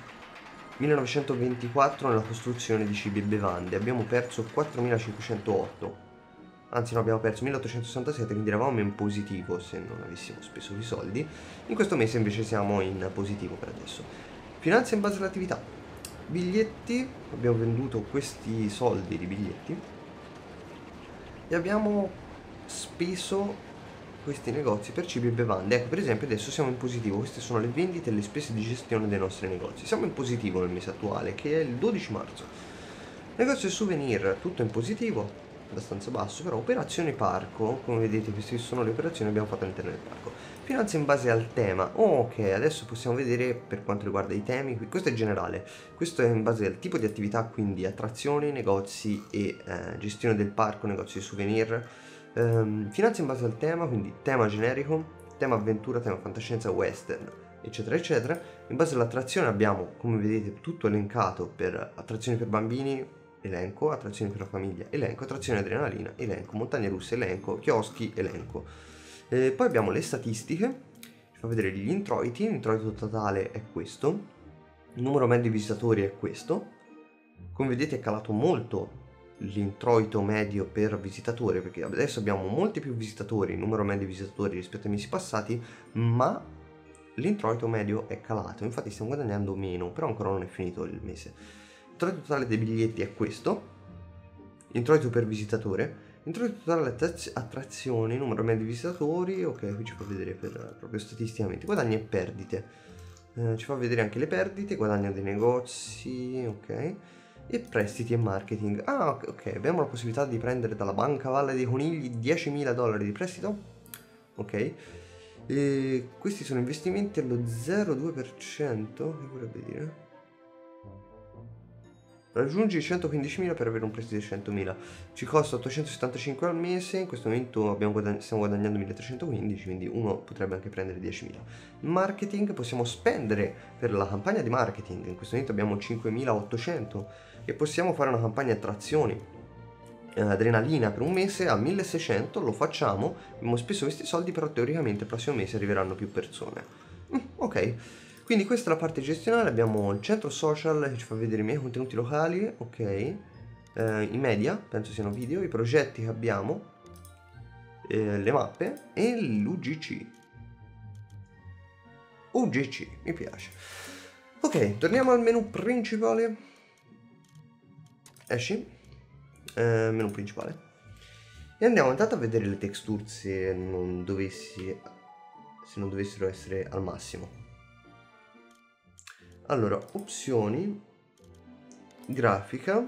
1924 nella costruzione di cibi e bevande, abbiamo perso 4508 anzi no abbiamo perso 1867 quindi eravamo in positivo se non avessimo speso i soldi. In questo mese invece siamo in positivo per adesso. Finanza in base all'attività biglietti abbiamo venduto questi soldi di biglietti e abbiamo speso questi negozi per cibi e bevande. Ecco per esempio adesso siamo in positivo. Queste sono le vendite e le spese di gestione dei nostri negozi. Siamo in positivo nel mese attuale che è il 12 marzo. Negozio souvenir tutto in positivo abbastanza basso, però operazioni parco, come vedete queste sono le operazioni che abbiamo fatto all'interno del parco. Finanza in base al tema, oh, ok, adesso possiamo vedere per quanto riguarda i temi, questo è generale, questo è in base al tipo di attività, quindi attrazioni, negozi e eh, gestione del parco, negozi di souvenir. Um, finanza in base al tema, quindi tema generico, tema avventura, tema fantascienza, western, eccetera eccetera. In base all'attrazione abbiamo, come vedete, tutto elencato per attrazioni per bambini, elenco, attrazioni per la famiglia, elenco, attrazione adrenalina, elenco, montagne russe, elenco, chioschi, elenco. Eh, poi abbiamo le statistiche, ci fa vedere gli introiti, l'introito totale è questo, il numero medio di visitatori è questo, come vedete è calato molto l'introito medio per visitatore perché adesso abbiamo molti più visitatori, numero medio di visitatori rispetto ai mesi passati, ma l'introito medio è calato, infatti stiamo guadagnando meno, però ancora non è finito il mese. L'introito totale dei biglietti è questo. Introito per visitatore. Introito totale attrazioni, numero medio di visitatori. Ok, qui ci fa vedere per, proprio statisticamente. Guadagni e perdite. Eh, ci fa vedere anche le perdite, guadagno dei negozi, ok. E prestiti e marketing. Ah, ok, abbiamo la possibilità di prendere dalla banca Valle dei Conigli 10.000 dollari di prestito. Ok. E questi sono investimenti allo 0,2%, che vorrebbe dire? Raggiungi i 115.000 per avere un prestito di 100.000. Ci costa 875 al mese, in questo momento guadagn- stiamo guadagnando 1315, quindi uno potrebbe anche prendere 10.000. Marketing possiamo spendere per la campagna di marketing, in questo momento abbiamo 5.800 e possiamo fare una campagna attrazioni eh, adrenalina per un mese a 1600, lo facciamo, abbiamo speso questi soldi, però teoricamente il prossimo mese arriveranno più persone. Mm, ok. Quindi questa è la parte gestionale, abbiamo il centro social che ci fa vedere i miei contenuti locali, ok, eh, i media, penso siano video, i progetti che abbiamo, eh, le mappe e l'UGC. UGC, mi piace. Ok, torniamo al menu principale. Esci, eh, menu principale. E andiamo intanto a vedere le texture se non, dovessi, se non dovessero essere al massimo. Allora, opzioni, grafica,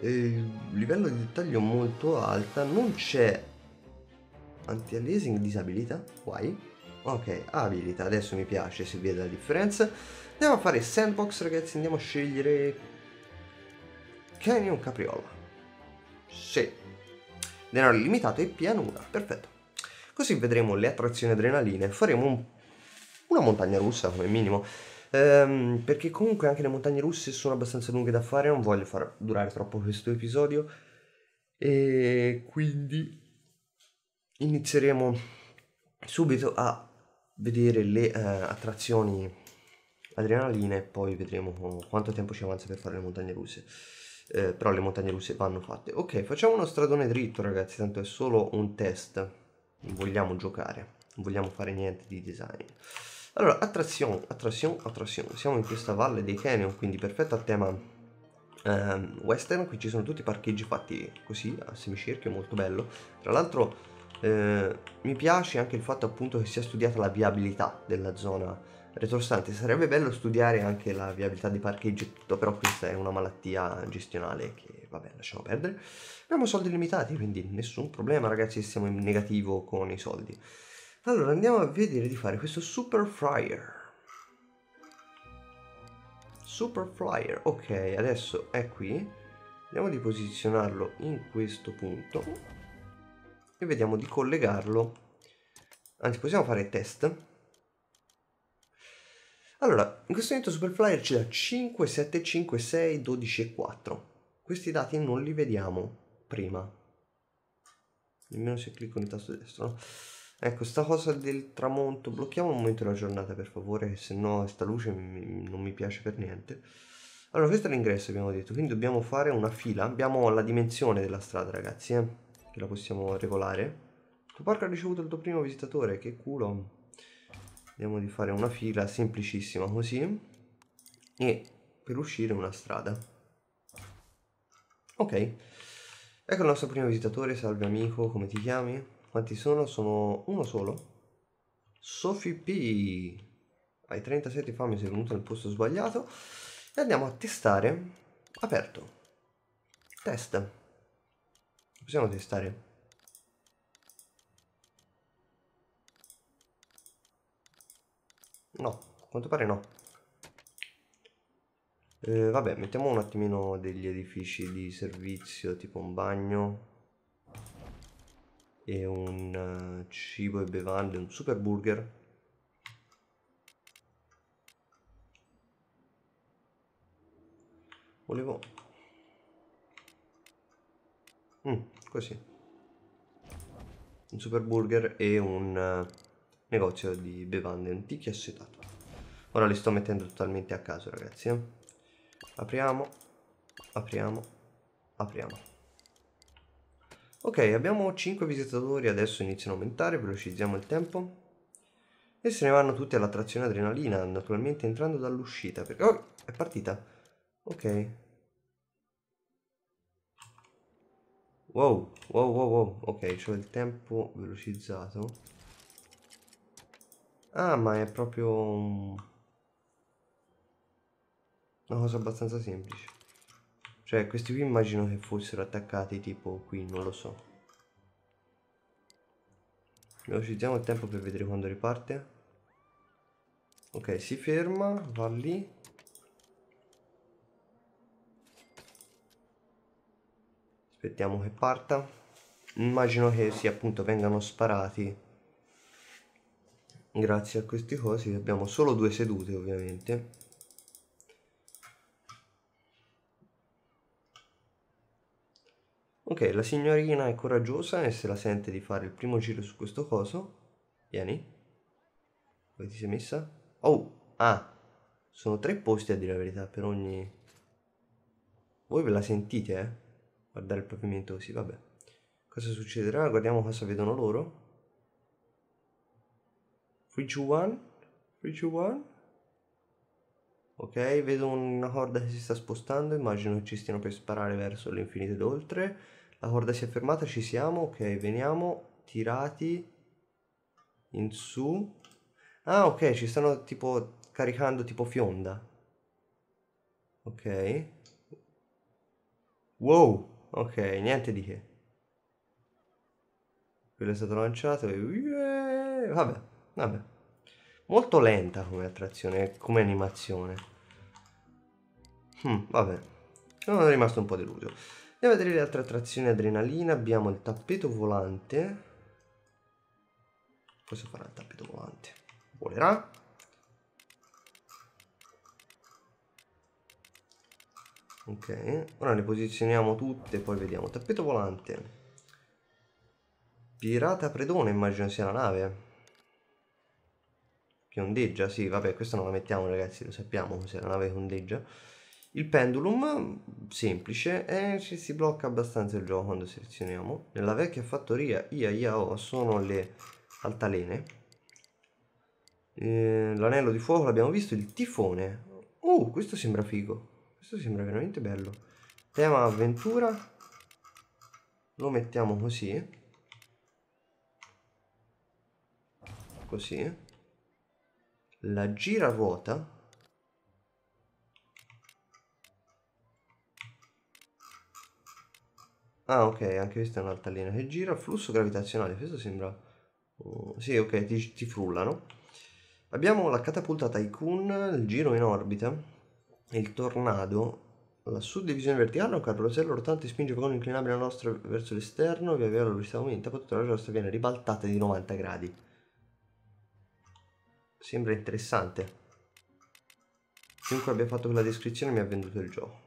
eh, livello di dettaglio molto alta, non c'è anti-aliasing disabilità, why? Ok, abilita, adesso mi piace, si vede la differenza. Andiamo a fare sandbox ragazzi, andiamo a scegliere Canyon Capriola. Sì. Denaro limitato e pianura, perfetto. Così vedremo le attrazioni adrenaline, faremo un, una montagna russa come minimo. Ehm, perché comunque anche le montagne russe sono abbastanza lunghe da fare, non voglio far durare troppo questo episodio. E quindi inizieremo subito a vedere le uh, attrazioni adrenaline e poi vedremo quanto tempo ci avanza per fare le montagne russe. Eh, però le montagne russe vanno fatte. Ok, facciamo uno stradone dritto ragazzi, tanto è solo un test. Non vogliamo giocare, non vogliamo fare niente di design. Allora, attrazione, attrazione, attrazione. Siamo in questa valle dei canyon, quindi perfetto a tema um, western. Qui ci sono tutti i parcheggi fatti così, a semicerchio, molto bello. Tra l'altro eh, mi piace anche il fatto appunto che sia studiata la viabilità della zona retrostante. Sarebbe bello studiare anche la viabilità dei parcheggi e tutto, però questa è una malattia gestionale che, vabbè, lasciamo perdere. Abbiamo soldi limitati, quindi nessun problema ragazzi siamo in negativo con i soldi. Allora andiamo a vedere di fare questo super fryer. Super fryer, ok, adesso è qui. Andiamo di posizionarlo in questo punto e vediamo di collegarlo. Anzi, possiamo fare test. Allora, in questo momento Superflyer ci dà 5, 7, 5, 6, 12 e 4. Questi dati non li vediamo prima. Nemmeno se clicco nel tasto destro, no? Ecco, sta cosa del tramonto, blocchiamo un momento la giornata per favore, se no sta luce mi, non mi piace per niente. Allora, questo è l'ingresso abbiamo detto, quindi dobbiamo fare una fila, abbiamo la dimensione della strada ragazzi, eh, che la possiamo regolare. Tu parco ha ricevuto il tuo primo visitatore, che culo. Vediamo di fare una fila semplicissima così, e per uscire una strada. Ok, ecco il nostro primo visitatore, salve amico, come ti chiami? Quanti sono? Sono uno solo. Sophie P. Hai 37 fame, sei venuto nel posto sbagliato. E andiamo a testare. Aperto. Test. Possiamo testare. No, a quanto pare no. Eh, vabbè, mettiamo un attimino degli edifici di servizio, tipo un bagno e un uh, cibo e bevande, un super burger. Volevo... Mm, così. Un super burger e un uh, negozio di bevande antiche assetato. Ora li sto mettendo totalmente a caso ragazzi. Eh? Apriamo, apriamo, apriamo. Ok, abbiamo 5 visitatori, adesso iniziano a aumentare, velocizziamo il tempo. E se ne vanno tutti all'attrazione adrenalina, naturalmente entrando dall'uscita, perché... Oh, è partita. Ok. Wow, wow, wow, wow. Ok, c'ho il tempo velocizzato. Ah, ma è proprio... Una cosa abbastanza semplice. Cioè, questi qui immagino che fossero attaccati tipo qui, non lo so. Velocizziamo il tempo per vedere quando riparte. Ok, si ferma, va lì. Aspettiamo che parta. Immagino che sì, appunto, vengano sparati. Grazie a questi cosi. Abbiamo solo due sedute, ovviamente. Ok, la signorina è coraggiosa e se la sente di fare il primo giro su questo coso. Vieni. Dove ti sei messa? Oh, ah, sono tre posti a dire la verità per ogni... Voi ve la sentite, eh? Guardare il pavimento così, vabbè. Cosa succederà? Guardiamo cosa vedono loro. 3, 2, 1. 3, 2, 1. Ok, vedo una corda che si sta spostando, immagino che ci stiano per sparare verso l'infinito ed oltre. La corda si è fermata, ci siamo, ok, veniamo tirati in su. Ah, ok, ci stanno tipo caricando tipo fionda. Ok. Wow, ok, niente di che. Quello è stato lanciato e... Vabbè, vabbè. Molto lenta come attrazione, come animazione. Hmm, vabbè. Sono rimasto un po' deluso. Andiamo a vedere le altre attrazioni adrenalina. Abbiamo il tappeto volante. Cosa farà il tappeto volante? Volerà. Ok, ora le posizioniamo tutte, poi vediamo. Tappeto volante. Pirata Predone, immagino sia la nave. Che ondeggia, sì, vabbè, questa non la mettiamo ragazzi, lo sappiamo cos'è la nave ondeggia. Il pendulum, semplice, e ci si blocca abbastanza il gioco quando selezioniamo. Nella vecchia fattoria IAIAO sono le altalene. Eh, L'anello di fuoco l'abbiamo visto, il tifone. Uh, questo sembra figo. Questo sembra veramente bello. Tema avventura. Lo mettiamo così. Così. La giraruota Ah, ok, anche questa è un'altalena che gira. Flusso gravitazionale, questo sembra... Uh, sì, ok, ti, ti frullano. Abbiamo la catapulta Tycoon, il giro in orbita, il tornado, la suddivisione verticale, un carrosello rotante spinge vagone inclinabile la nostra verso l'esterno, via via la velocità aumenta, poi tutta la giostra viene ribaltata di 90 gradi. Sembra interessante. chiunque abbia fatto quella descrizione mi ha venduto il gioco.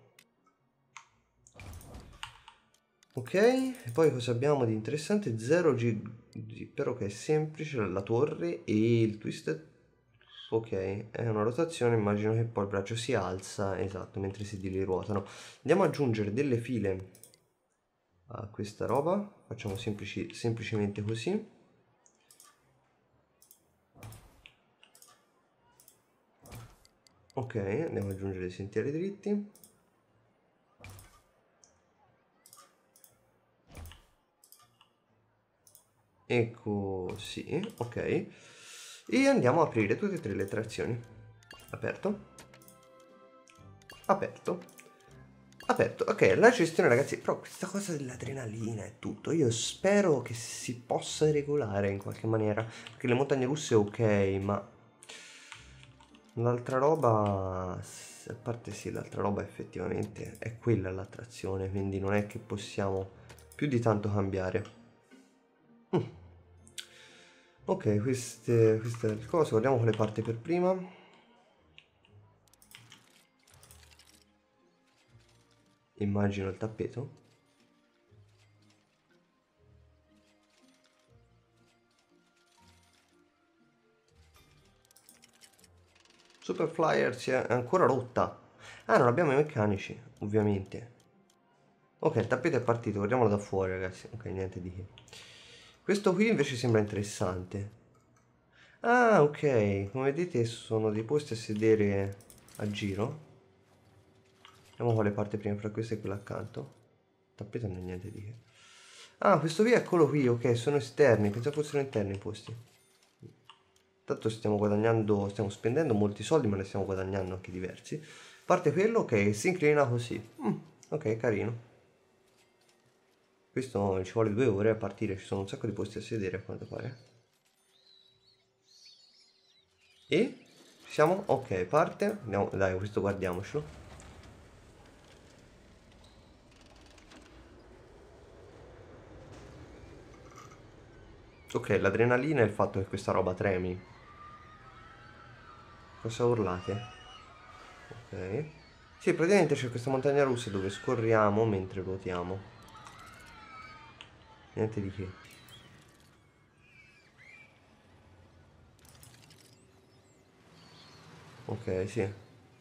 Ok, e poi cosa abbiamo di interessante? 0 G, però che è semplice, la torre e il twisted. Ok, è una rotazione, immagino che poi il braccio si alza, esatto, mentre i sedili ruotano. Andiamo ad aggiungere delle file a questa roba, facciamo semplici, semplicemente così. Ok, andiamo ad aggiungere i sentieri dritti. E così, ok. E andiamo a aprire tutte e tre le trazioni. Aperto. Aperto. Aperto. Ok, la gestione ragazzi, però questa cosa dell'adrenalina e tutto, io spero che si possa regolare in qualche maniera. Perché le montagne russe ok, ma L'altra roba, a parte sì, l'altra roba effettivamente è quella l'attrazione, quindi non è che possiamo più di tanto cambiare. Ok, queste, queste è il coso, guardiamo quale parte per prima. Immagino il tappeto. Super Flyer si è ancora rotta. Ah, non abbiamo i meccanici, ovviamente. Ok, il tappeto è partito, guardiamolo da fuori, ragazzi. Ok, niente di che. Questo qui invece sembra interessante. Ah, ok. Come vedete sono dei posti a sedere a giro. Vediamo quale parte prima fra questa e quella accanto. Tappeto non è niente di che. Ah, questo qui quello qui, ok, sono esterni. Pensavo fossero interni i posti. Tanto stiamo guadagnando, stiamo spendendo molti soldi ma ne stiamo guadagnando anche diversi. Parte quello che si inclina così. Mm, ok, carino. Questo ci vuole due ore a partire, ci sono un sacco di posti a sedere a quanto pare. E? Siamo? Ok, parte. Andiamo, dai, questo guardiamocelo. Ok, l'adrenalina è il fatto che questa roba tremi. Cosa urlate? Ok. Sì, praticamente c'è questa montagna russa dove scorriamo mentre ruotiamo. Niente di che. Ok, sì.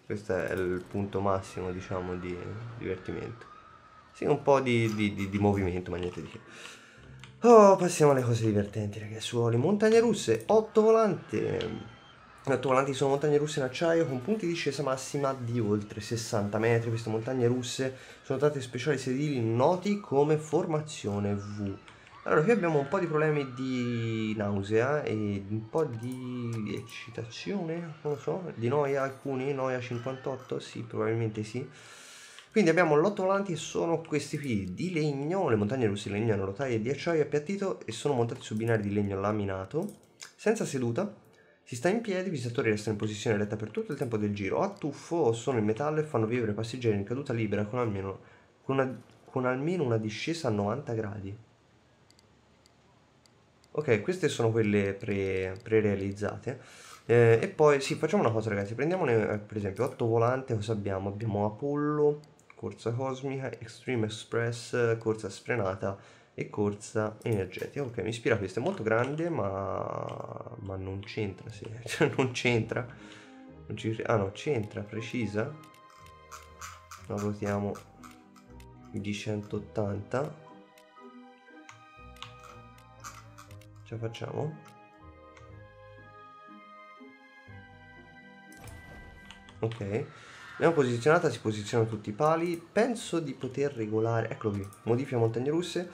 Questo è il punto massimo, diciamo, di divertimento. Sì, un po' di, di, di, di movimento, ma niente di che. Oh, passiamo alle cose divertenti, ragazzuoli. Montagne russe, 8 volante. Attualmente sono montagne russe in acciaio con punti di discesa massima di oltre 60 metri. Queste montagne russe sono dotate di speciali sedili noti come formazione V. Allora, qui abbiamo un po' di problemi di nausea e un po' di eccitazione, non lo so, di noia alcuni, noia 58, sì, probabilmente sì. Quindi abbiamo l'otto volanti e sono questi qui di legno, le montagne russe di legno hanno rotaie di acciaio appiattito e sono montati su binari di legno laminato, senza seduta, si sta in piedi, i visitatori restano in posizione retta per tutto il tempo del giro. A tuffo sono in metallo e fanno vivere i passeggeri in caduta libera con almeno, con una, con almeno una discesa a 90 gradi. Ok, queste sono quelle pre-realizzate. Pre eh, e poi, sì, facciamo una cosa ragazzi, prendiamone per esempio 8 volante, cosa abbiamo? Abbiamo Apollo, corsa cosmica, Extreme Express, corsa sfrenata e corsa energetica. Ok, mi ispira questo, è molto grande ma, ma non c'entra, sì. [laughs] cioè non c'entra. Ci... Ah no, c'entra, precisa. La votiamo di 180. Ce la facciamo? Ok. Abbiamo posizionata, si posizionano tutti i pali. Penso di poter regolare... Eccolo qui, modifica montagne russe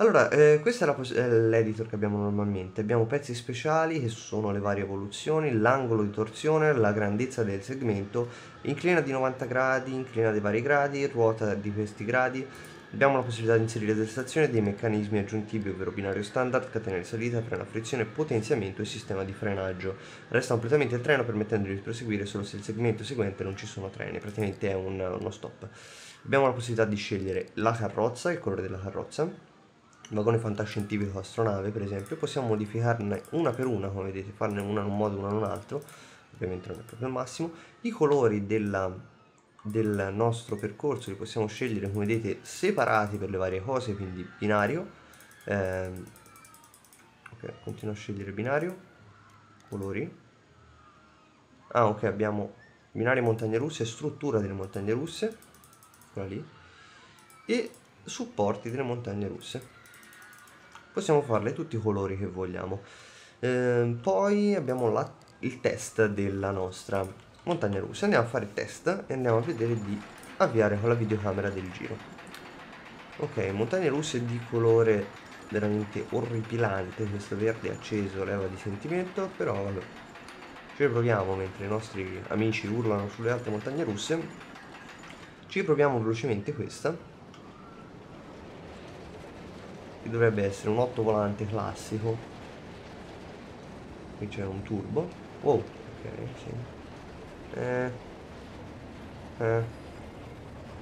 allora, eh, questo è l'editor che abbiamo normalmente. Abbiamo pezzi speciali che sono le varie evoluzioni, l'angolo di torsione, la grandezza del segmento, inclina di 90 gradi, inclina di vari gradi, ruota di questi gradi. Abbiamo la possibilità di inserire delle stazioni dei meccanismi aggiuntivi, ovvero binario standard, catena di salita, freno a frizione, potenziamento e sistema di frenaggio. Resta completamente il treno permettendo di proseguire solo se il segmento seguente non ci sono treni, praticamente è un, uno stop. Abbiamo la possibilità di scegliere la carrozza, il colore della carrozza, vagone fantascientifico astronave per esempio possiamo modificarne una per una come vedete farne una in un modo una in un altro ovviamente non è proprio il massimo. I colori della, del nostro percorso li possiamo scegliere come vedete separati per le varie cose, quindi binario. Eh, ok, continuo a scegliere binario, colori. Ah ok, abbiamo binario montagne russe, struttura delle montagne russe, quella lì, e supporti delle montagne russe. Possiamo farle tutti i colori che vogliamo. Eh, poi abbiamo la, il test della nostra montagna russa. Andiamo a fare il test e andiamo a vedere di avviare con la videocamera del giro. Ok, montagne russe di colore veramente orripilante, questo verde acceso leva di sentimento, però vabbè. Ci riproviamo mentre i nostri amici urlano sulle altre montagne russe. Ci proviamo velocemente questa. Che dovrebbe essere un 8 volante classico. Qui c'è un turbo. Wow, ok, sì. Eh, eh.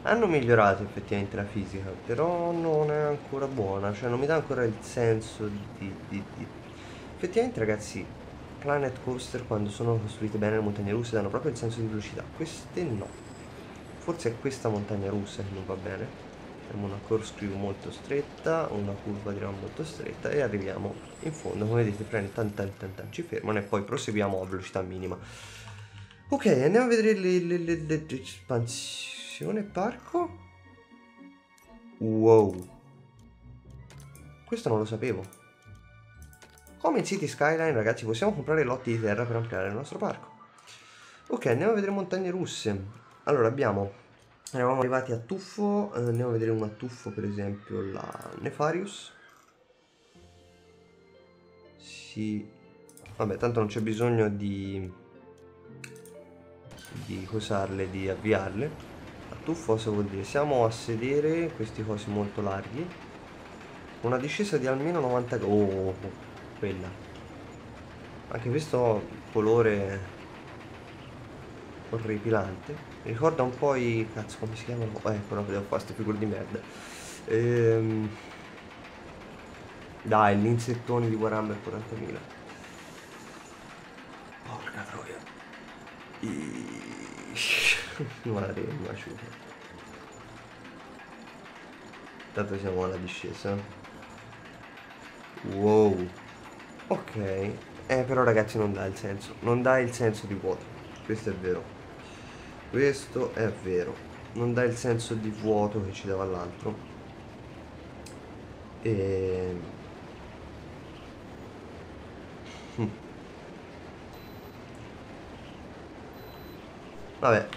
Hanno migliorato effettivamente la fisica, però non è ancora buona, cioè non mi dà ancora il senso di, di, di... Effettivamente ragazzi, Planet Coaster quando sono costruite bene le montagne russe danno proprio il senso di velocità, queste no. Forse è questa montagna russa che non va bene. Abbiamo una corkscrew molto stretta, una curva di ramo molto stretta e arriviamo in fondo, come vedete freni tan tan tan tan ci fermano e poi proseguiamo a velocità minima. Ok, andiamo a vedere l'espansione parco. Wow. Questo non lo sapevo. Come in City Skyline, ragazzi, possiamo comprare lotti di terra per ampliare il nostro parco. Ok, andiamo a vedere montagne russe. Allora, abbiamo... Eravamo arrivati a tuffo, eh, andiamo a vedere un tuffo, per esempio, la Nefarius. Sì. Vabbè, tanto non c'è bisogno di di usarle, di avviarle. A tuffo cosa vuol dire? Siamo a sedere, questi cosi molto larghi, una discesa di almeno 90 gradi. Oh, quella. Anche questo colore orripilante. Mi ricorda un po' i... cazzo, come si chiamano? Eh, no, vedevo qua, queste figure di merda. Ehm... Dai, gli insettoni di Warhammer 40.000. Porca troia. I... [laughs] Mare asciutto. Intanto siamo alla discesa. Wow. Ok. Eh però ragazzi non dà il senso. Non dà il senso di vuoto. Questo è vero. Questo è vero. Non dà il senso di vuoto che ci dava l'altro. E... Hm. Vabbè,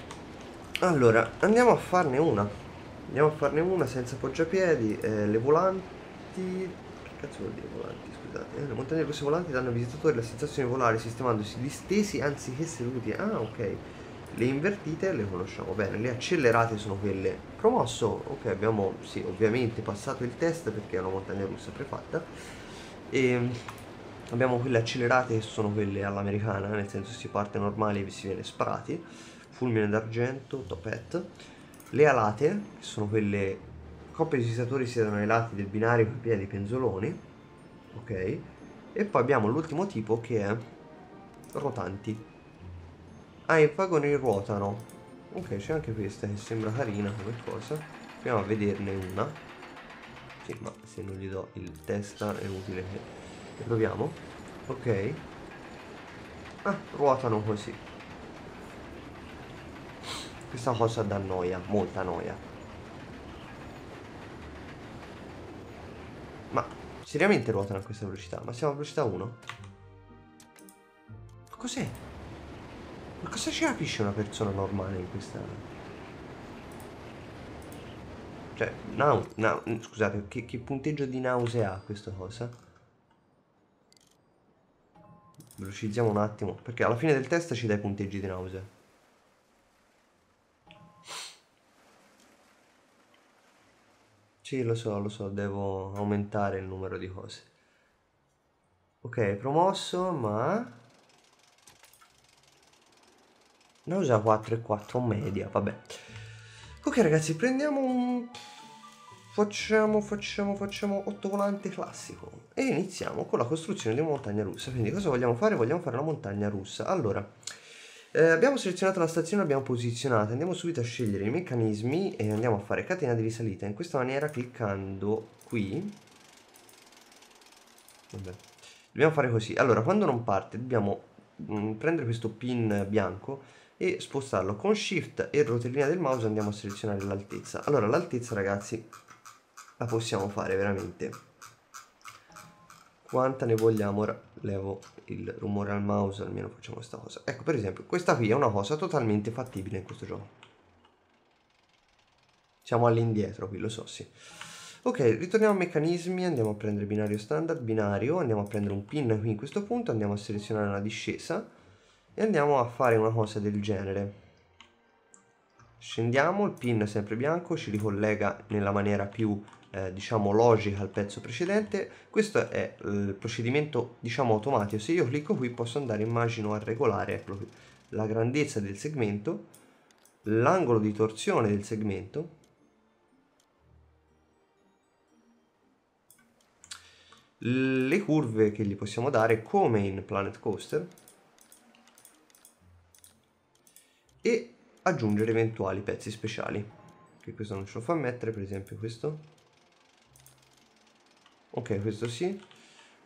allora, andiamo a farne una. Andiamo a farne una senza poggiapiedi. Eh, le volanti... Che cazzo vuol dire volanti, scusate? Eh, le montagne russe volanti danno ai visitatori la sensazione di volare sistemandosi distesi anziché seduti. Ah, ok. Le invertite le conosciamo bene, le accelerate sono quelle promosso. Ok, abbiamo, sì, ovviamente passato il test perché è una montagna russa prefatta. E abbiamo quelle accelerate che sono quelle all'americana, nel senso si parte normale e si viene sparati fulmine d'argento, top hat. Le alate, che sono quelle coppie di utilizzatori siedono ai lati del binario con i piedi penzoloni, ok? E poi abbiamo l'ultimo tipo che è rotanti. Ah, i vagoni ruotano. Ok, c'è anche questa che sembra carina come cosa. Proviamo a vederne una. Sì, ma se non gli do il testa è utile che... proviamo. Ok. Ah, ruotano così. Questa cosa dà noia, molta noia. Ma seriamente ruotano a questa velocità? Ma siamo a velocità 1? Ma cos'è? Ma cosa ci capisce una persona normale in questa... Cioè, nau, nau, scusate, che, che punteggio di nausea ha questa cosa? Velocizziamo un attimo, perché alla fine del test ci dai punteggi di nausea. Sì, lo so, lo so, devo aumentare il numero di cose. Ok, promosso, ma... Nausea 4 e 4 media, vabbè. Ok ragazzi, prendiamo un... Facciamo, facciamo, facciamo 8 volante classico. E iniziamo con la costruzione di una montagna russa. Quindi cosa vogliamo fare? Vogliamo fare una montagna russa. Allora, Eh, abbiamo selezionato la stazione, l'abbiamo posizionata, andiamo subito a scegliere i meccanismi e andiamo a fare catena di risalita. In questa maniera cliccando qui, vabbè, dobbiamo fare così. Allora, quando non parte dobbiamo mm, prendere questo pin bianco e spostarlo con shift e rotellina del mouse andiamo a selezionare l'altezza. Allora, l'altezza ragazzi la possiamo fare veramente. Quanta ne vogliamo? Ora levo il rumore al mouse almeno facciamo questa cosa. Ecco per esempio questa qui è una cosa totalmente fattibile in questo gioco. Siamo all'indietro qui lo so sì. Ok ritorniamo ai meccanismi andiamo a prendere binario standard binario andiamo a prendere un pin qui in questo punto andiamo a selezionare una discesa e andiamo a fare una cosa del genere. Scendiamo il pin sempre bianco ci ricollega nella maniera più eh, diciamo logica al pezzo precedente. Questo è il procedimento diciamo automatico. Se io clicco qui posso andare immagino a regolare ecco la grandezza del segmento l'angolo di torsione del segmento le curve che gli possiamo dare come in Planet Coaster e aggiungere eventuali pezzi speciali. Che questo non ce lo fa mettere per esempio questo. Ok questo sì.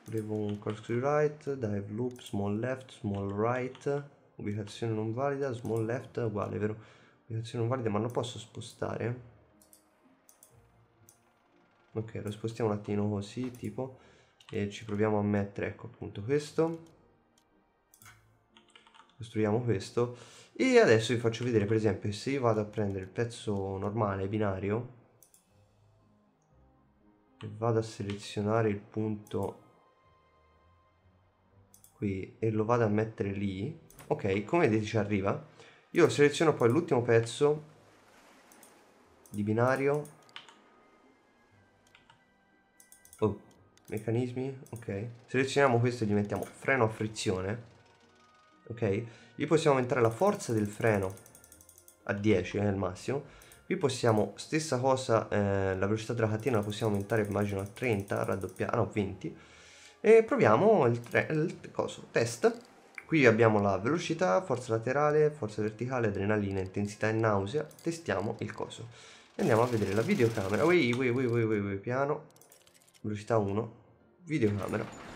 Volevo un corkscrew right dive loop small left small right. Ubicazione non valida small left uguale vero? Ubicazione non valida ma non posso spostare. Ok lo spostiamo un attimo così tipo e ci proviamo a mettere ecco appunto questo. Costruiamo questo e adesso vi faccio vedere per esempio se io vado a prendere il pezzo normale binario e vado a selezionare il punto qui e lo vado a mettere lì ok come vedete ci arriva. Io seleziono poi l'ultimo pezzo di binario. Oh meccanismi ok. Selezioniamo questo e gli mettiamo freno a frizione ok? Gli possiamo aumentare la forza del freno a 10 è il massimo. Qui possiamo stessa cosa eh, la velocità della catena la possiamo aumentare immagino a 30 raddoppiare ah no 20 e proviamo il, il coso test. Qui abbiamo la velocità forza laterale forza verticale adrenalina intensità e nausea. Testiamo il coso. E andiamo a vedere la videocamera. Ui, ui, ui, ui, ui, ui piano. Velocità 1 videocamera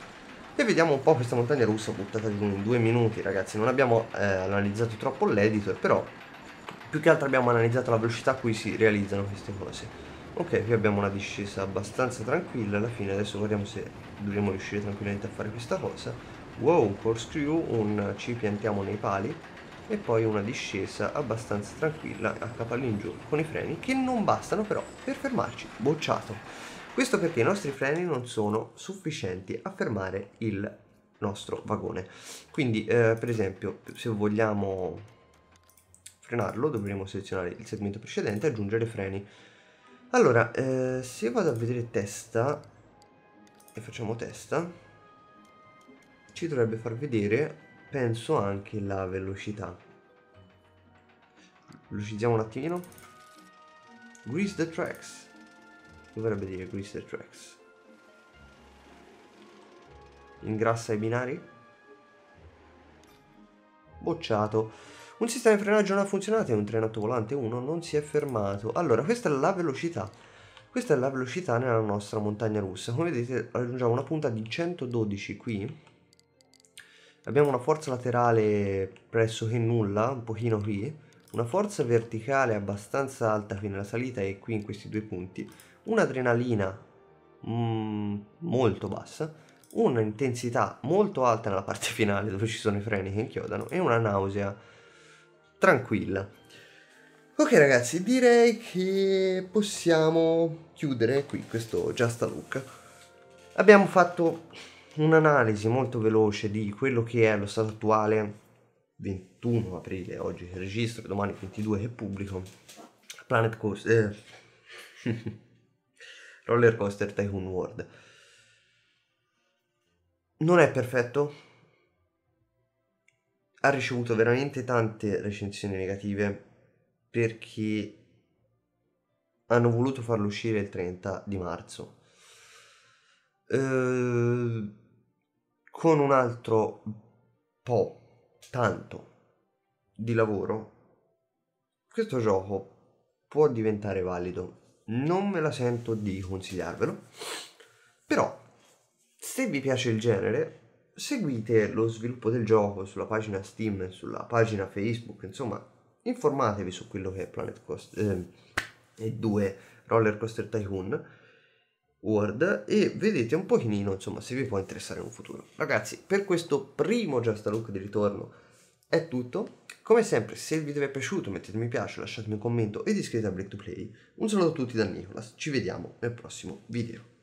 e vediamo un po' questa montagna russa buttata in due minuti ragazzi. Non abbiamo eh, analizzato troppo l'editor però più che altro abbiamo analizzato la velocità a cui si realizzano queste cose. Ok qui abbiamo una discesa abbastanza tranquilla. Alla fine adesso guardiamo se dovremo riuscire tranquillamente a fare questa cosa. Wow corkscrew un ci piantiamo nei pali. E poi una discesa abbastanza tranquilla a capallin giù con i freni che non bastano però per fermarci bocciato questo perché i nostri freni non sono sufficienti a fermare il nostro vagone quindi eh, per esempio se vogliamo frenarlo dovremo selezionare il segmento precedente e aggiungere freni. Allora, eh, se vado a vedere testa e facciamo testa, ci dovrebbe far vedere, penso, anche la velocità. Velocizziamo un attimino. Grease the tracks. Dovrebbe dire grease the tracks. Ingrassa i binari. Bocciato. Un sistema di frenaggio non ha funzionato e un treno volante 1 non si è fermato. Allora, questa è la velocità. Questa è la velocità nella nostra montagna russa. Come vedete raggiungiamo una punta di 112 qui. Abbiamo una forza laterale pressoché nulla, un pochino qui. Una forza verticale abbastanza alta qui nella salita e qui in questi due punti. Un'adrenalina mm, molto bassa. Una intensità molto alta nella parte finale dove ci sono i freni che inchiodano. E una nausea tranquilla. Ok ragazzi, direi che possiamo chiudere qui questo Just a Look. Abbiamo fatto un'analisi molto veloce di quello che è lo stato attuale 21 aprile, oggi che registro, domani 22 che pubblico. Planet Coaster... Eh. [laughs] Roller Coaster Tycoon World. Non è perfetto, ha ricevuto veramente tante recensioni negative perché hanno voluto farlo uscire il 30 di marzo. Eh, con un altro po', tanto di lavoro, questo gioco può diventare valido. Non me la sento di consigliarvelo, però se vi piace il genere, seguite lo sviluppo del gioco sulla pagina Steam, sulla pagina Facebook, insomma, informatevi su quello che è Planet Coaster eh, e 2 Roller Coaster Tycoon World e vedete un pochino, insomma, se vi può interessare in un futuro. Ragazzi, per questo primo Just a Look di ritorno è tutto. Come sempre, se il video vi è piaciuto mettete mi piace, lasciatemi un commento ed iscrivetevi a Break to Play. Un saluto a tutti da Nicolas, ci vediamo nel prossimo video.